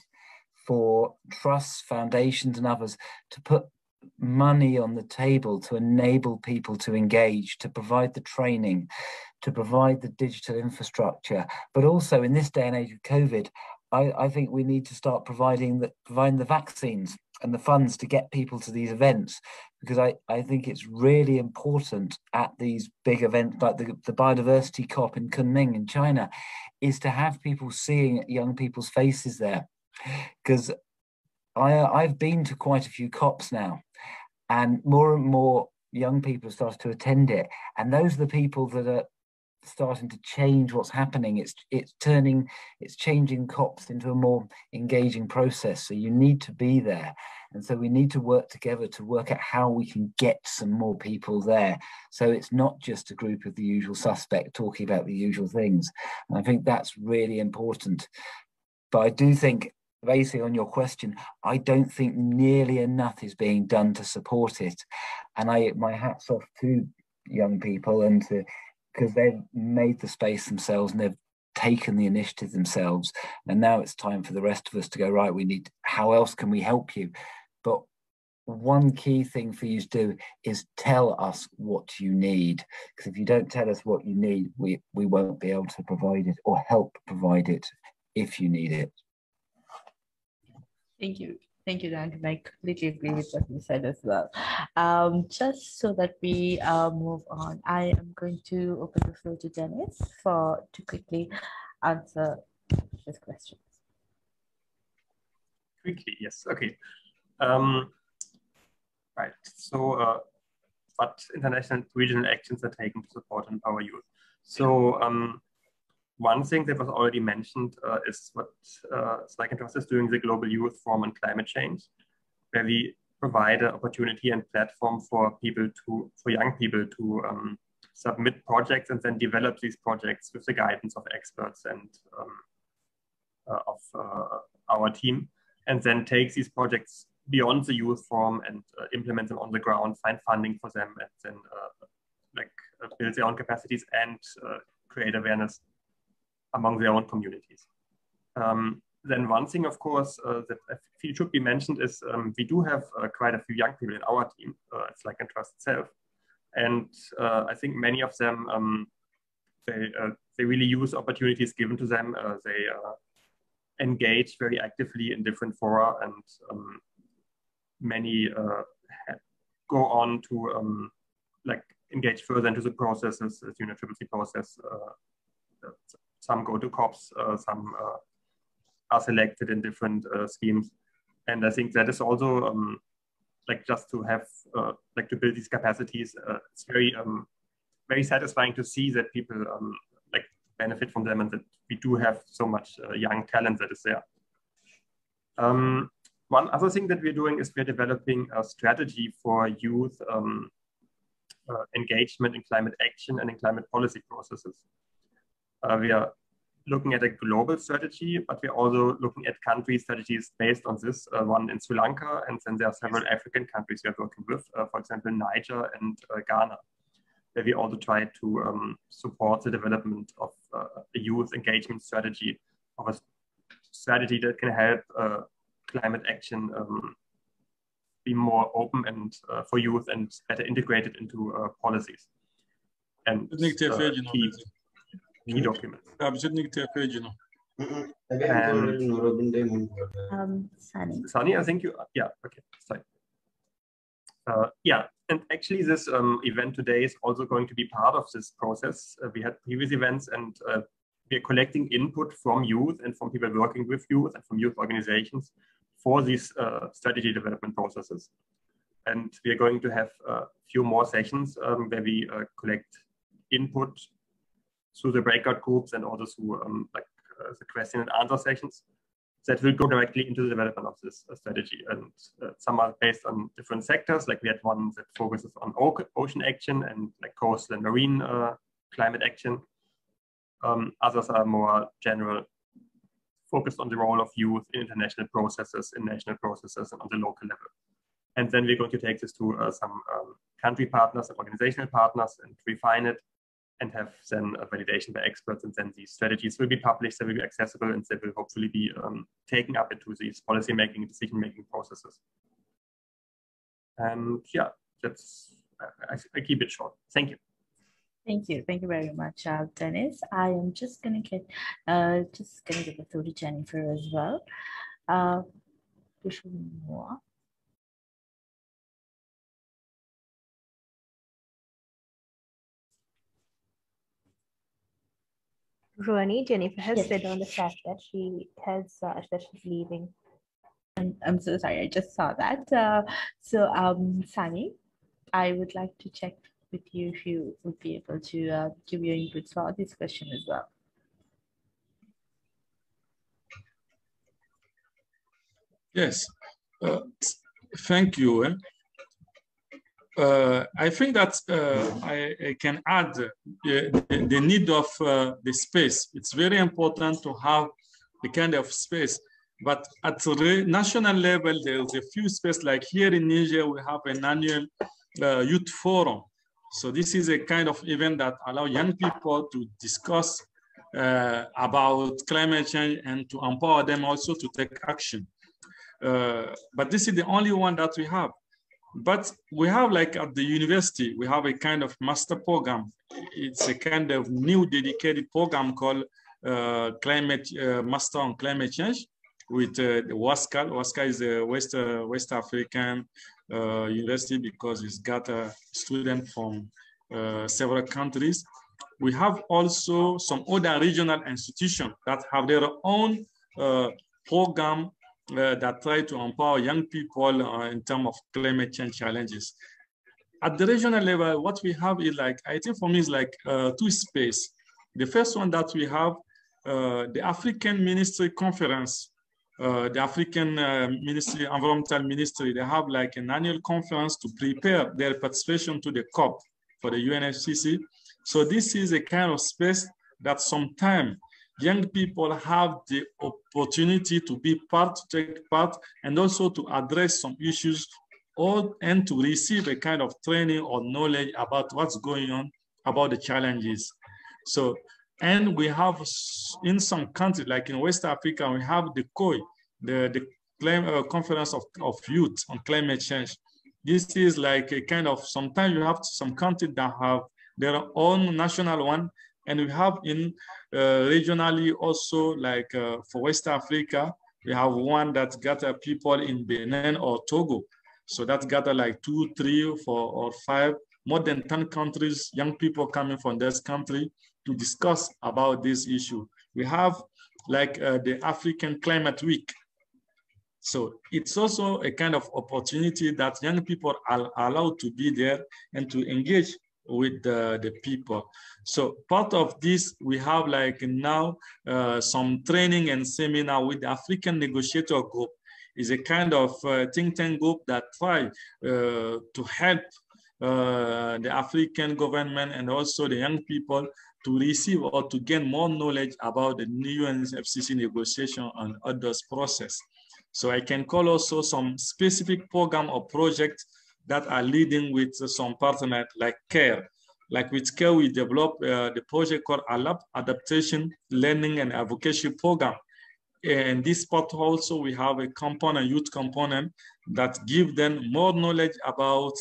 for trusts, foundations, and others to put money on the table to enable people to engage, to provide the training, to provide the digital infrastructure. But also in this day and age of COVID, I, I think we need to start providing the providing the vaccines and the funds to get people to these events because I, I think it's really important at these big events like the, the biodiversity COP in Kunming in China is to have people seeing young people's faces there because I, I've been to quite a few COPs now and more and more young people start to attend it and those are the people that are starting to change what's happening. It's it's turning, it's changing COPs into a more engaging process. So you need to be there. And so we need to work together to work out how we can get some more people there. So it's not just a group of the usual suspect talking about the usual things. And I think that's really important. But I do think basically on your question, I don't think nearly enough is being done to support it. And I my hats off to young people and to because they've made the space themselves and they've taken the initiative themselves. And now it's time for the rest of us to go, right, we need, how else can we help you? But one key thing for you to do is tell us what you need. Because if you don't tell us what you need, we, we won't be able to provide it or help provide it if you need it. Thank you. Thank you, Dan. I completely agree with what you said as well. Um, just so that we uh, move on, I am going to open the floor to Dennis for to quickly answer this question. Quickly, yes. Okay. Um, right. So, uh, what international regional actions are taken to support and empower youth? So, um, one thing that was already mentioned uh, is what uh, SLYCAN Trust is doing the Global Youth Forum on Climate Change, where we provide an opportunity and platform for people to, for young people to um, submit projects and then develop these projects with the guidance of experts and um, uh, of uh, our team, and then take these projects beyond the youth forum and uh, implement them on the ground, find funding for them, and then uh, like uh, build their own capacities and create awareness among their own communities. Um, then one thing, of course, uh, that I feel should be mentioned is um, we do have uh, quite a few young people in our team. Uh, it's SLYCAN Trust itself, and I think many of them um, they they really use opportunities given to them. They engage very actively in different fora, and um, many go on to um, like engage further into the processes, the UNFCCC process some go to COPs, uh, some uh, are selected in different uh, schemes. And I think that is also um, like just to have like to build these capacities. it's very um, very satisfying to see that people um, like benefit from them and that we do have so much uh, young talent that is there. Um, one other thing that we're doing is we're developing a strategy for youth um, uh, engagement in climate action and in climate policy processes. Uh, we are looking at a global strategy, but we're also looking at country strategies based on this uh, one in Sri Lanka. And then there are several African countries we are working with, uh, for example, Niger and uh, Ghana, where we also try to um, support the development of uh, a youth engagement strategy, of a strategy that can help uh, climate action um, be more open and uh, for youth and better integrated into policies. And key, key documents. Um, Sunny. Sunny, I think you, yeah, okay, sorry. Uh, yeah, and actually this um, event today is also going to be part of this process. Uh, we had previous events and uh, we're collecting input from youth and from people working with youth and from youth organizations for these uh, strategy development processes. And we are going to have a few more sessions um, where we uh, collect input through the breakout groups and also through um, like uh, the question and answer sessions that will go directly into the development of this strategy. And uh, some are based on different sectors, like we had one that focuses on ocean action and like coastal and marine uh, climate action. Um, others are more general, focused on the role of youth in international processes, in national processes, and on the local level. And then we're going to take this to uh, some um, country partners and organizational partners and refine it and have then a validation by experts. And then these strategies will be published, they will be accessible, and they will hopefully be um, taken up into these policy making, decision making processes. And yeah, that's, I, I keep it short. Thank you. Thank you. Thank you very much, uh, Dennis. I am just going to get, uh, just to give it to Jennifer as well. Uh, more. Ruwani, Jennifer has yes. said on the chat that she has uh, that she's leaving. I'm, I'm so sorry, I just saw that. Uh, so, um, Sami, I would like to check with you if you would be able to uh, give your inputs for this question as well. Yes, uh, thank you. Eh? uh, I think that uh, I, I, can add uh, the, the, need of uh, the space. It's very important to have the kind of space. But at the national level, there's a few space like here in Niger, we have an annual uh, youth forum. So this is a kind of event that allow young people to discuss uh, about climate change and to empower them also to take action. but this is the only one that we have. But we have like at the university, we have a kind of master program. It's a kind of new dedicated program called uh, Climate uh, Master on Climate Change with uh, the WASCAL. WASCAL is a West, uh, West African uh, university because it's got a student from uh, several countries. We have also some other regional institutions that have their own program uh, that try to empower young people uh, in terms of climate change challenges. At the regional level, what we have is like, I think for me is like uh, two space. The first one that we have, uh, the African Ministry Conference, uh, the African uh, Ministry, Environmental Ministry, they have like an annual conference to prepare their participation to the COP for the UNFCCC. So this is a kind of space that sometimes young people have the opportunity to be part, to take part, and also to address some issues or and to receive a kind of training or knowledge about what's going on, about the challenges. So, and we have in some countries, like in West Africa, we have the COY, the, the uh, Conference of, of Youth on Climate Change. This is like a kind of, sometimes you have some countries that have their own national one, and we have in uh, regionally also like uh, for West Africa, we have one that gather people in Benin or Togo. So that gather like two, three, four, or five, more than 10 countries, young people coming from this country to discuss about this issue. We have like uh, the African Climate Week. So it's also a kind of opportunity that young people are allowed to be there and to engage with the, the people. So part of this, we have like now uh, some training and seminar with the African Negotiator Group is a kind of uh, think tank group that try uh, to help uh, the African government and also the young people to receive or to gain more knowledge about the new UNFCCC negotiation and others process. So I can call also some specific program or project that are leading with some partner like CARE. Like with CARE, we developed uh, the project called ALAP, Adaptation, Learning and Advocacy Program. And this part also, we have a component, youth component, that give them more knowledge about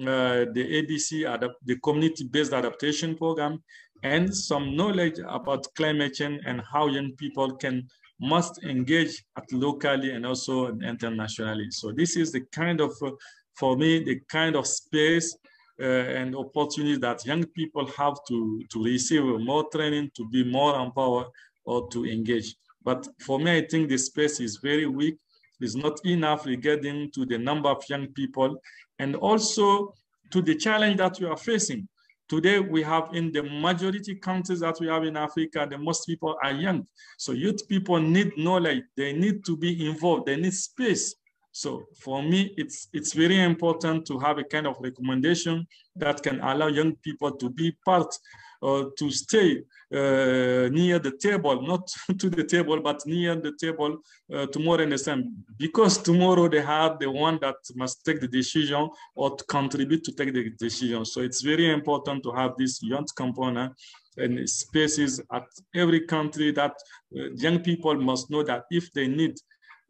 uh, the ADC, the community-based adaptation program, and some knowledge about climate change and how young people can must engage at locally and also internationally. So this is the kind of uh, for me, the kind of space uh, and opportunity that young people have to, to receive more training, to be more empowered or to engage. But for me, I think the space is very weak. It's not enough regarding to the number of young people and also to the challenge that we are facing. Today, we have in the majority countries that we have in Africa, the most people are young. So youth people need knowledge. They need to be involved. They need space. So for me, it's, it's very important to have a kind of recommendation that can allow young people to be part uh, to stay uh, near the table, not to the table, but near the table uh, to more understand. Because tomorrow they have the one that must take the decision or to contribute to take the decision. So it's very important to have this young component and spaces at every country that uh, young people must know that if they need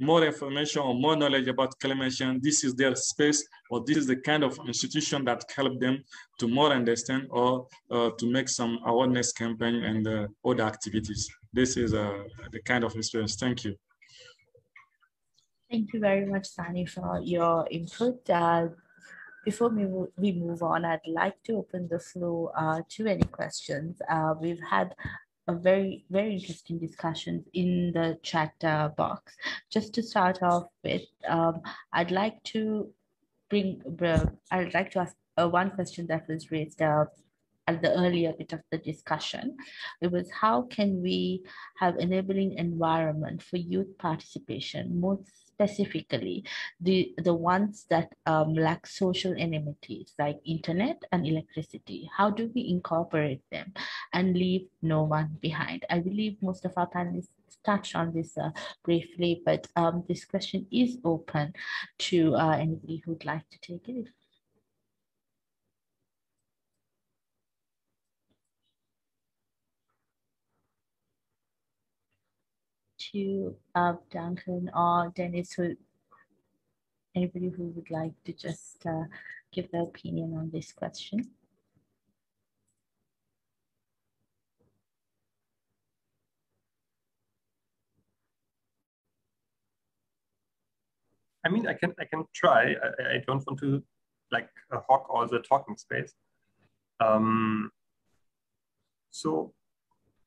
more information or more knowledge about climate change, this is their space or this is the kind of institution that help them to more understand or uh, to make some awareness campaign and uh, other activities. This is uh, the kind of experience. Thank you. Thank you very much, Sani, for your input. Uh, before we, we move on, I'd like to open the floor uh, to any questions. Uh, we've had a very, very interesting discussions in the chat uh, box. Just to start off with, um, I'd like to bring, I'd like to ask uh, one question that was raised uh, at the earlier bit of the discussion. It was how can we have enabling environment for youth participation, most specifically the, the ones that um, lack social amenities like internet and electricity. How do we incorporate them and leave no one behind? I believe most of our panelists touched on this uh, briefly, but um, this question is open to uh, anybody who'd like to take it. To uh, Duncan or Dennis, who anybody who would like to just uh, give their opinion on this question. I mean, I can I can try. I, I don't want to like uh, hog all the talking space. Um, so,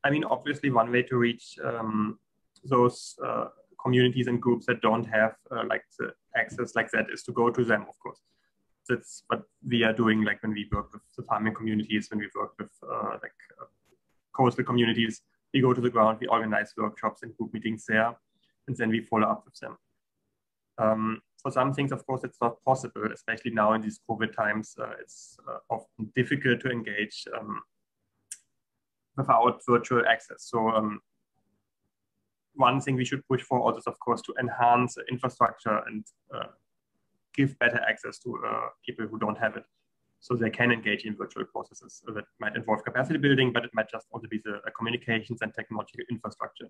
I mean, obviously, one way to reach um, those uh, communities and groups that don't have uh, like the access like that is to go to them, of course. That's what we are doing, like when we work with the farming communities, when we work with uh, like uh, coastal communities, we go to the ground, we organize workshops and group meetings there, and then we follow up with them. Um, for some things, of course, it's not possible, especially now in these COVID times. Uh, it's uh, often difficult to engage um, without virtual access. So um, one thing we should push for also of course, to enhance infrastructure and uh, give better access to uh, people who don't have it. So they can engage in virtual processes that might involve capacity building, but it might just also be the communications and technological infrastructure.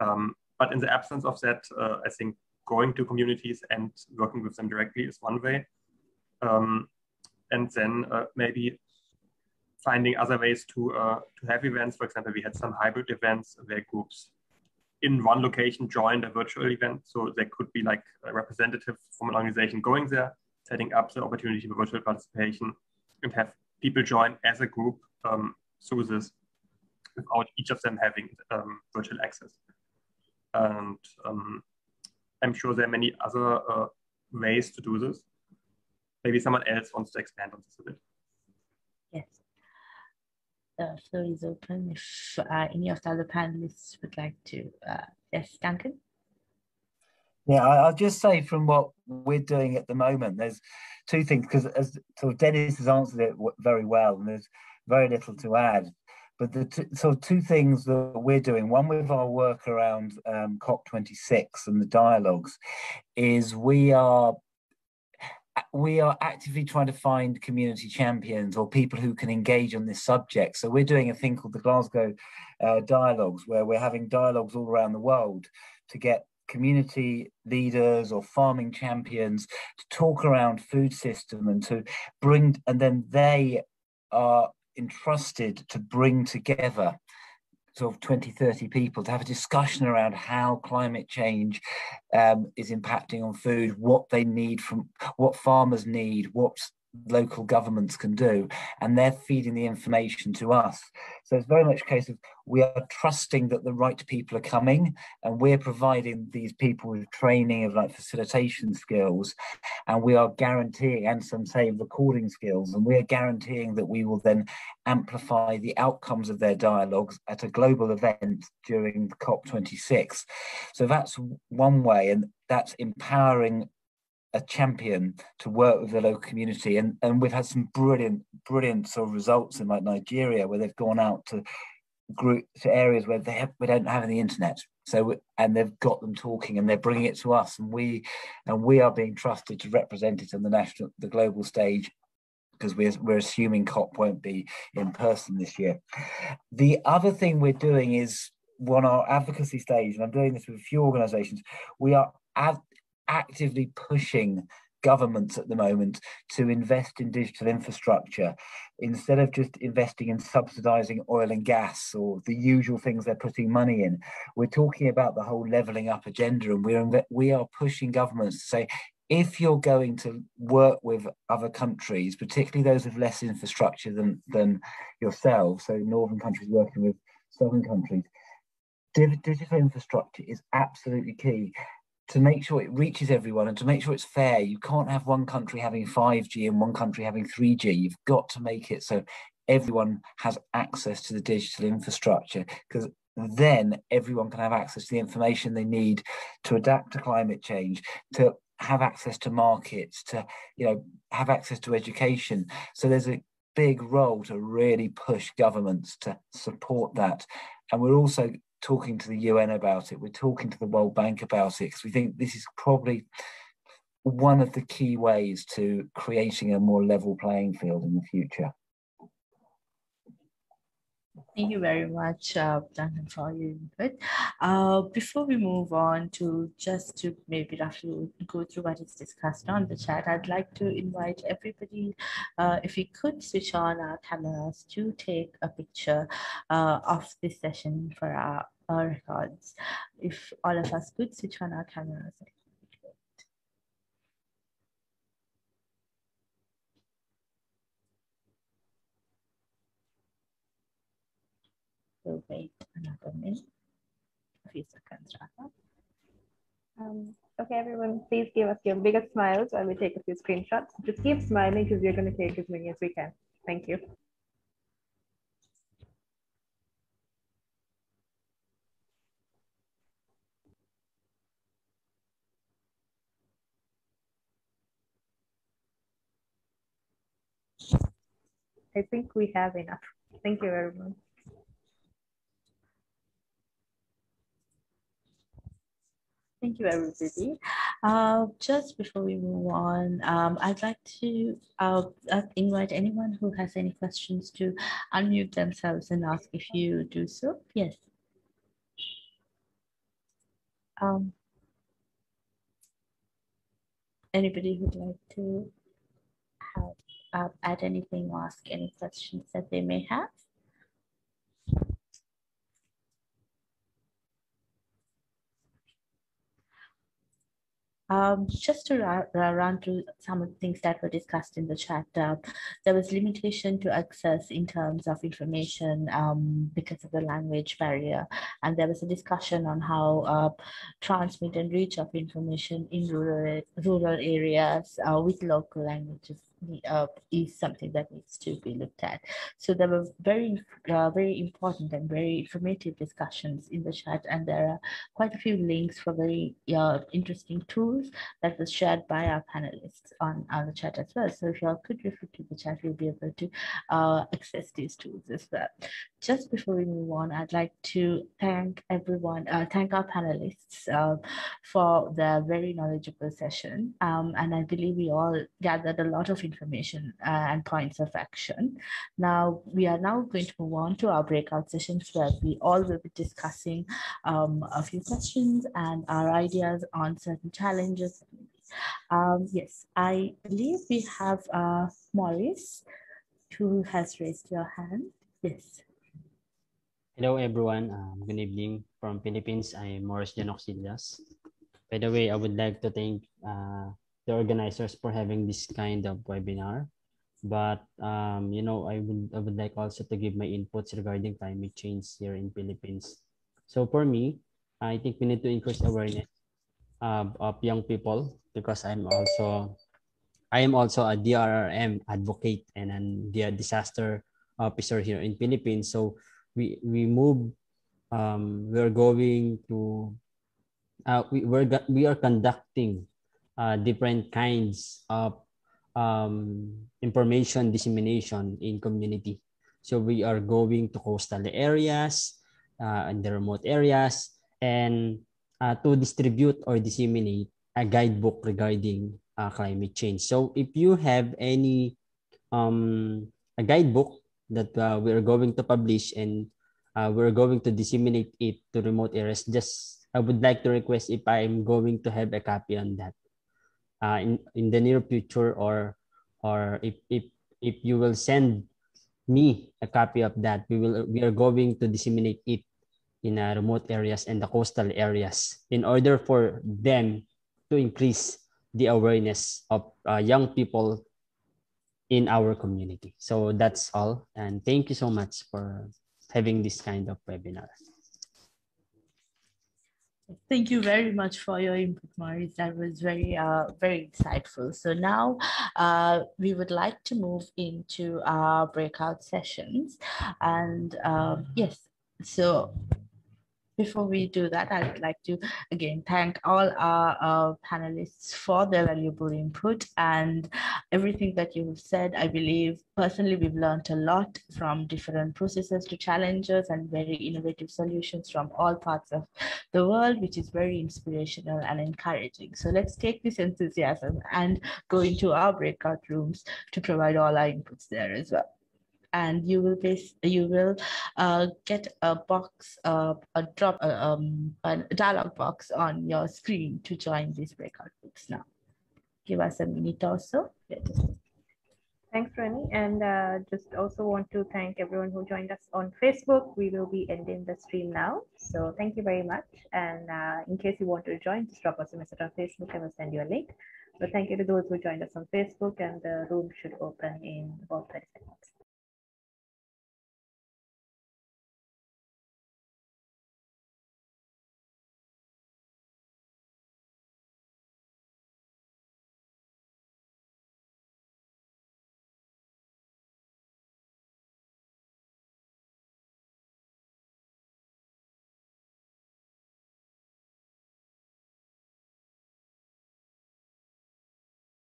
Um, but in the absence of that, uh, I think going to communities and working with them directly is one way. Um, and then uh, maybe finding other ways to, uh, to have events. For example, we had some hybrid events where groups in one location joined a virtual event. So there could be like a representative from an organization going there, setting up the opportunity for virtual participation and have people join as a group um, through this without each of them having um, virtual access. And um, I'm sure there are many other uh, ways to do this. Maybe someone else wants to expand on this a bit. Yes the floor is open if uh, any of the other panelists would like to. Uh, yes, Duncan? Yeah, I'll just say from what we're doing at the moment, there's two things, because as Dennis has answered it very well, and there's very little to add. But the two, so two things that we're doing, one with our work around um, COP26 and the dialogues, is we are we are actively trying to find community champions or people who can engage on this subject. So we're doing a thing called the Glasgow uh, Dialogues, where we're having dialogues all around the world to get community leaders or farming champions to talk around food system and to bring, and then they are entrusted to bring together sort of 20, 30 people to have a discussion around how climate change um, is impacting on food, what they need from what farmers need, what local governments can do and they're feeding the information to us. So it's very much a case of we are trusting that the right people are coming and we're providing these people with training of like facilitation skills and we are guaranteeing and some say recording skills and we're guaranteeing that we will then amplify the outcomes of their dialogues at a global event during COP26 so that's one way and that's empowering a champion to work with the local community. And and we've had some brilliant brilliant sort of results in like nigeria where they've gone out to group to areas where they have, we don't have any internet. So and they've got them talking and they're bringing it to us. And we and we are being trusted to represent it on the national the global stage because we're, we're assuming COP won't be in person this year. The other thing we're doing is on our advocacy stage, and I'm doing this with a few organizations, we are ad- actively pushing governments at the moment to invest in digital infrastructure instead of just investing in subsidizing oil and gas or the usual things they're putting money in. We're talking about the whole leveling up agenda and we're we are pushing governments to say if you're going to work with other countries particularly those with less infrastructure than than yourselves so northern countries working with southern countries digital infrastructure is absolutely key to make sure it reaches everyone and to make sure it's fair. You can't have one country having 5G and one country having 3G. You've got to make it so everyone has access to the digital infrastructure because then everyone can have access to the information they need to adapt to climate change, to have access to markets, to you know have access to education. So there's a big role to really push governments to support that. And we're also talking to the UN about it. We're talking to the World Bank about it because we think this is probably one of the key ways to creating a more level playing field in the future. Thank you very much, uh, for your input. Uh, before we move on to just to maybe roughly go through what is discussed on the chat, I'd like to invite everybody, uh, if we could switch on our cameras to take a picture uh, of this session for our, our records. If all of us could switch on our cameras. We'll wait another minute, a few seconds rather. Um, okay, everyone, please give us your biggest smiles while we take a few screenshots. Just keep smiling because we're going to take as many as we can. Thank you. I think we have enough. Thank you very Thank you, everybody. Uh, just before we move on, um, I'd like to uh, uh, invite anyone who has any questions to unmute themselves and ask if you do so. Yes. Um, anybody who'd like to have, uh, add anything ask any questions that they may have? Um, just to run through some of the things that were discussed in the chat, uh, there was limitation to access in terms of information um, because of the language barrier. And there was a discussion on how uh, transmit and reach of information in rural, rural areas uh, with local languages uh, is something that needs to be looked at. So there were very, uh, very important and very informative discussions in the chat, and there are quite a few links for very uh, interesting tools that was shared by our panelists on, on the chat as well. So if you all could refer to the chat, you'll be able to uh, access these tools as well. Just before we move on, I'd like to thank everyone, uh, thank our panelists uh, for the very knowledgeable session. Um, and I believe we all gathered a lot of information uh, and points of action. Now, we are now going to move on to our breakout sessions where we all will be discussing um, a few questions and our ideas on certain challenges. Um, yes, I believe we have uh, Maurice who has raised your hand. Yes. Hello everyone, um, good evening from Philippines. I'm Maurice Janoxillas. By the way, I would like to thank uh, the organizers for having this kind of webinar. But um, you know, I would I would like also to give my inputs regarding climate change here in Philippines. So for me, I think we need to increase awareness uh, of young people because I'm also I am also a DRRM advocate and a disaster officer here in Philippines. So we we move um, we're going to uh, we we're, we are conducting uh, different kinds of um, information dissemination in community. So we are going to coastal areas uh, and the remote areas and uh, to distribute or disseminate a guidebook regarding uh, climate change. So if you have any um, a guidebook that uh, we are going to publish and uh, we're going to disseminate it to remote areas, just I would like to request if I'm going to have a copy on that uh, in, in the near future or or if, if, if you will send me a copy of that, we will we are going to disseminate it in uh, remote areas and the coastal areas in order for them to increase the awareness of uh, young people in our community. So that's all. And thank you so much for having this kind of webinar. Thank you very much for your input, Maurice. That was very, uh, very insightful. So now uh, we would like to move into our breakout sessions. And uh, yes, so before we do that, I'd like to again thank all our, our panelists for their valuable input and everything that you have said. I believe personally we've learned a lot from different processes to challenges and very innovative solutions from all parts of the world, which is very inspirational and encouraging. So let's take this enthusiasm and go into our breakout rooms to provide all our inputs there as well and you will base you will uh, get a box uh, a drop uh, um, a dialog box on your screen to join these breakout groups now give us a minute or so Thanks, Rennie. And uh, just also want to thank everyone who joined us on Facebook. We will be ending the stream now. So thank you very much. And uh, in case you want to join, just drop us a message on Facebook and we'll send you a link. But thank you to those who joined us on Facebook and the room should open in about 30 seconds.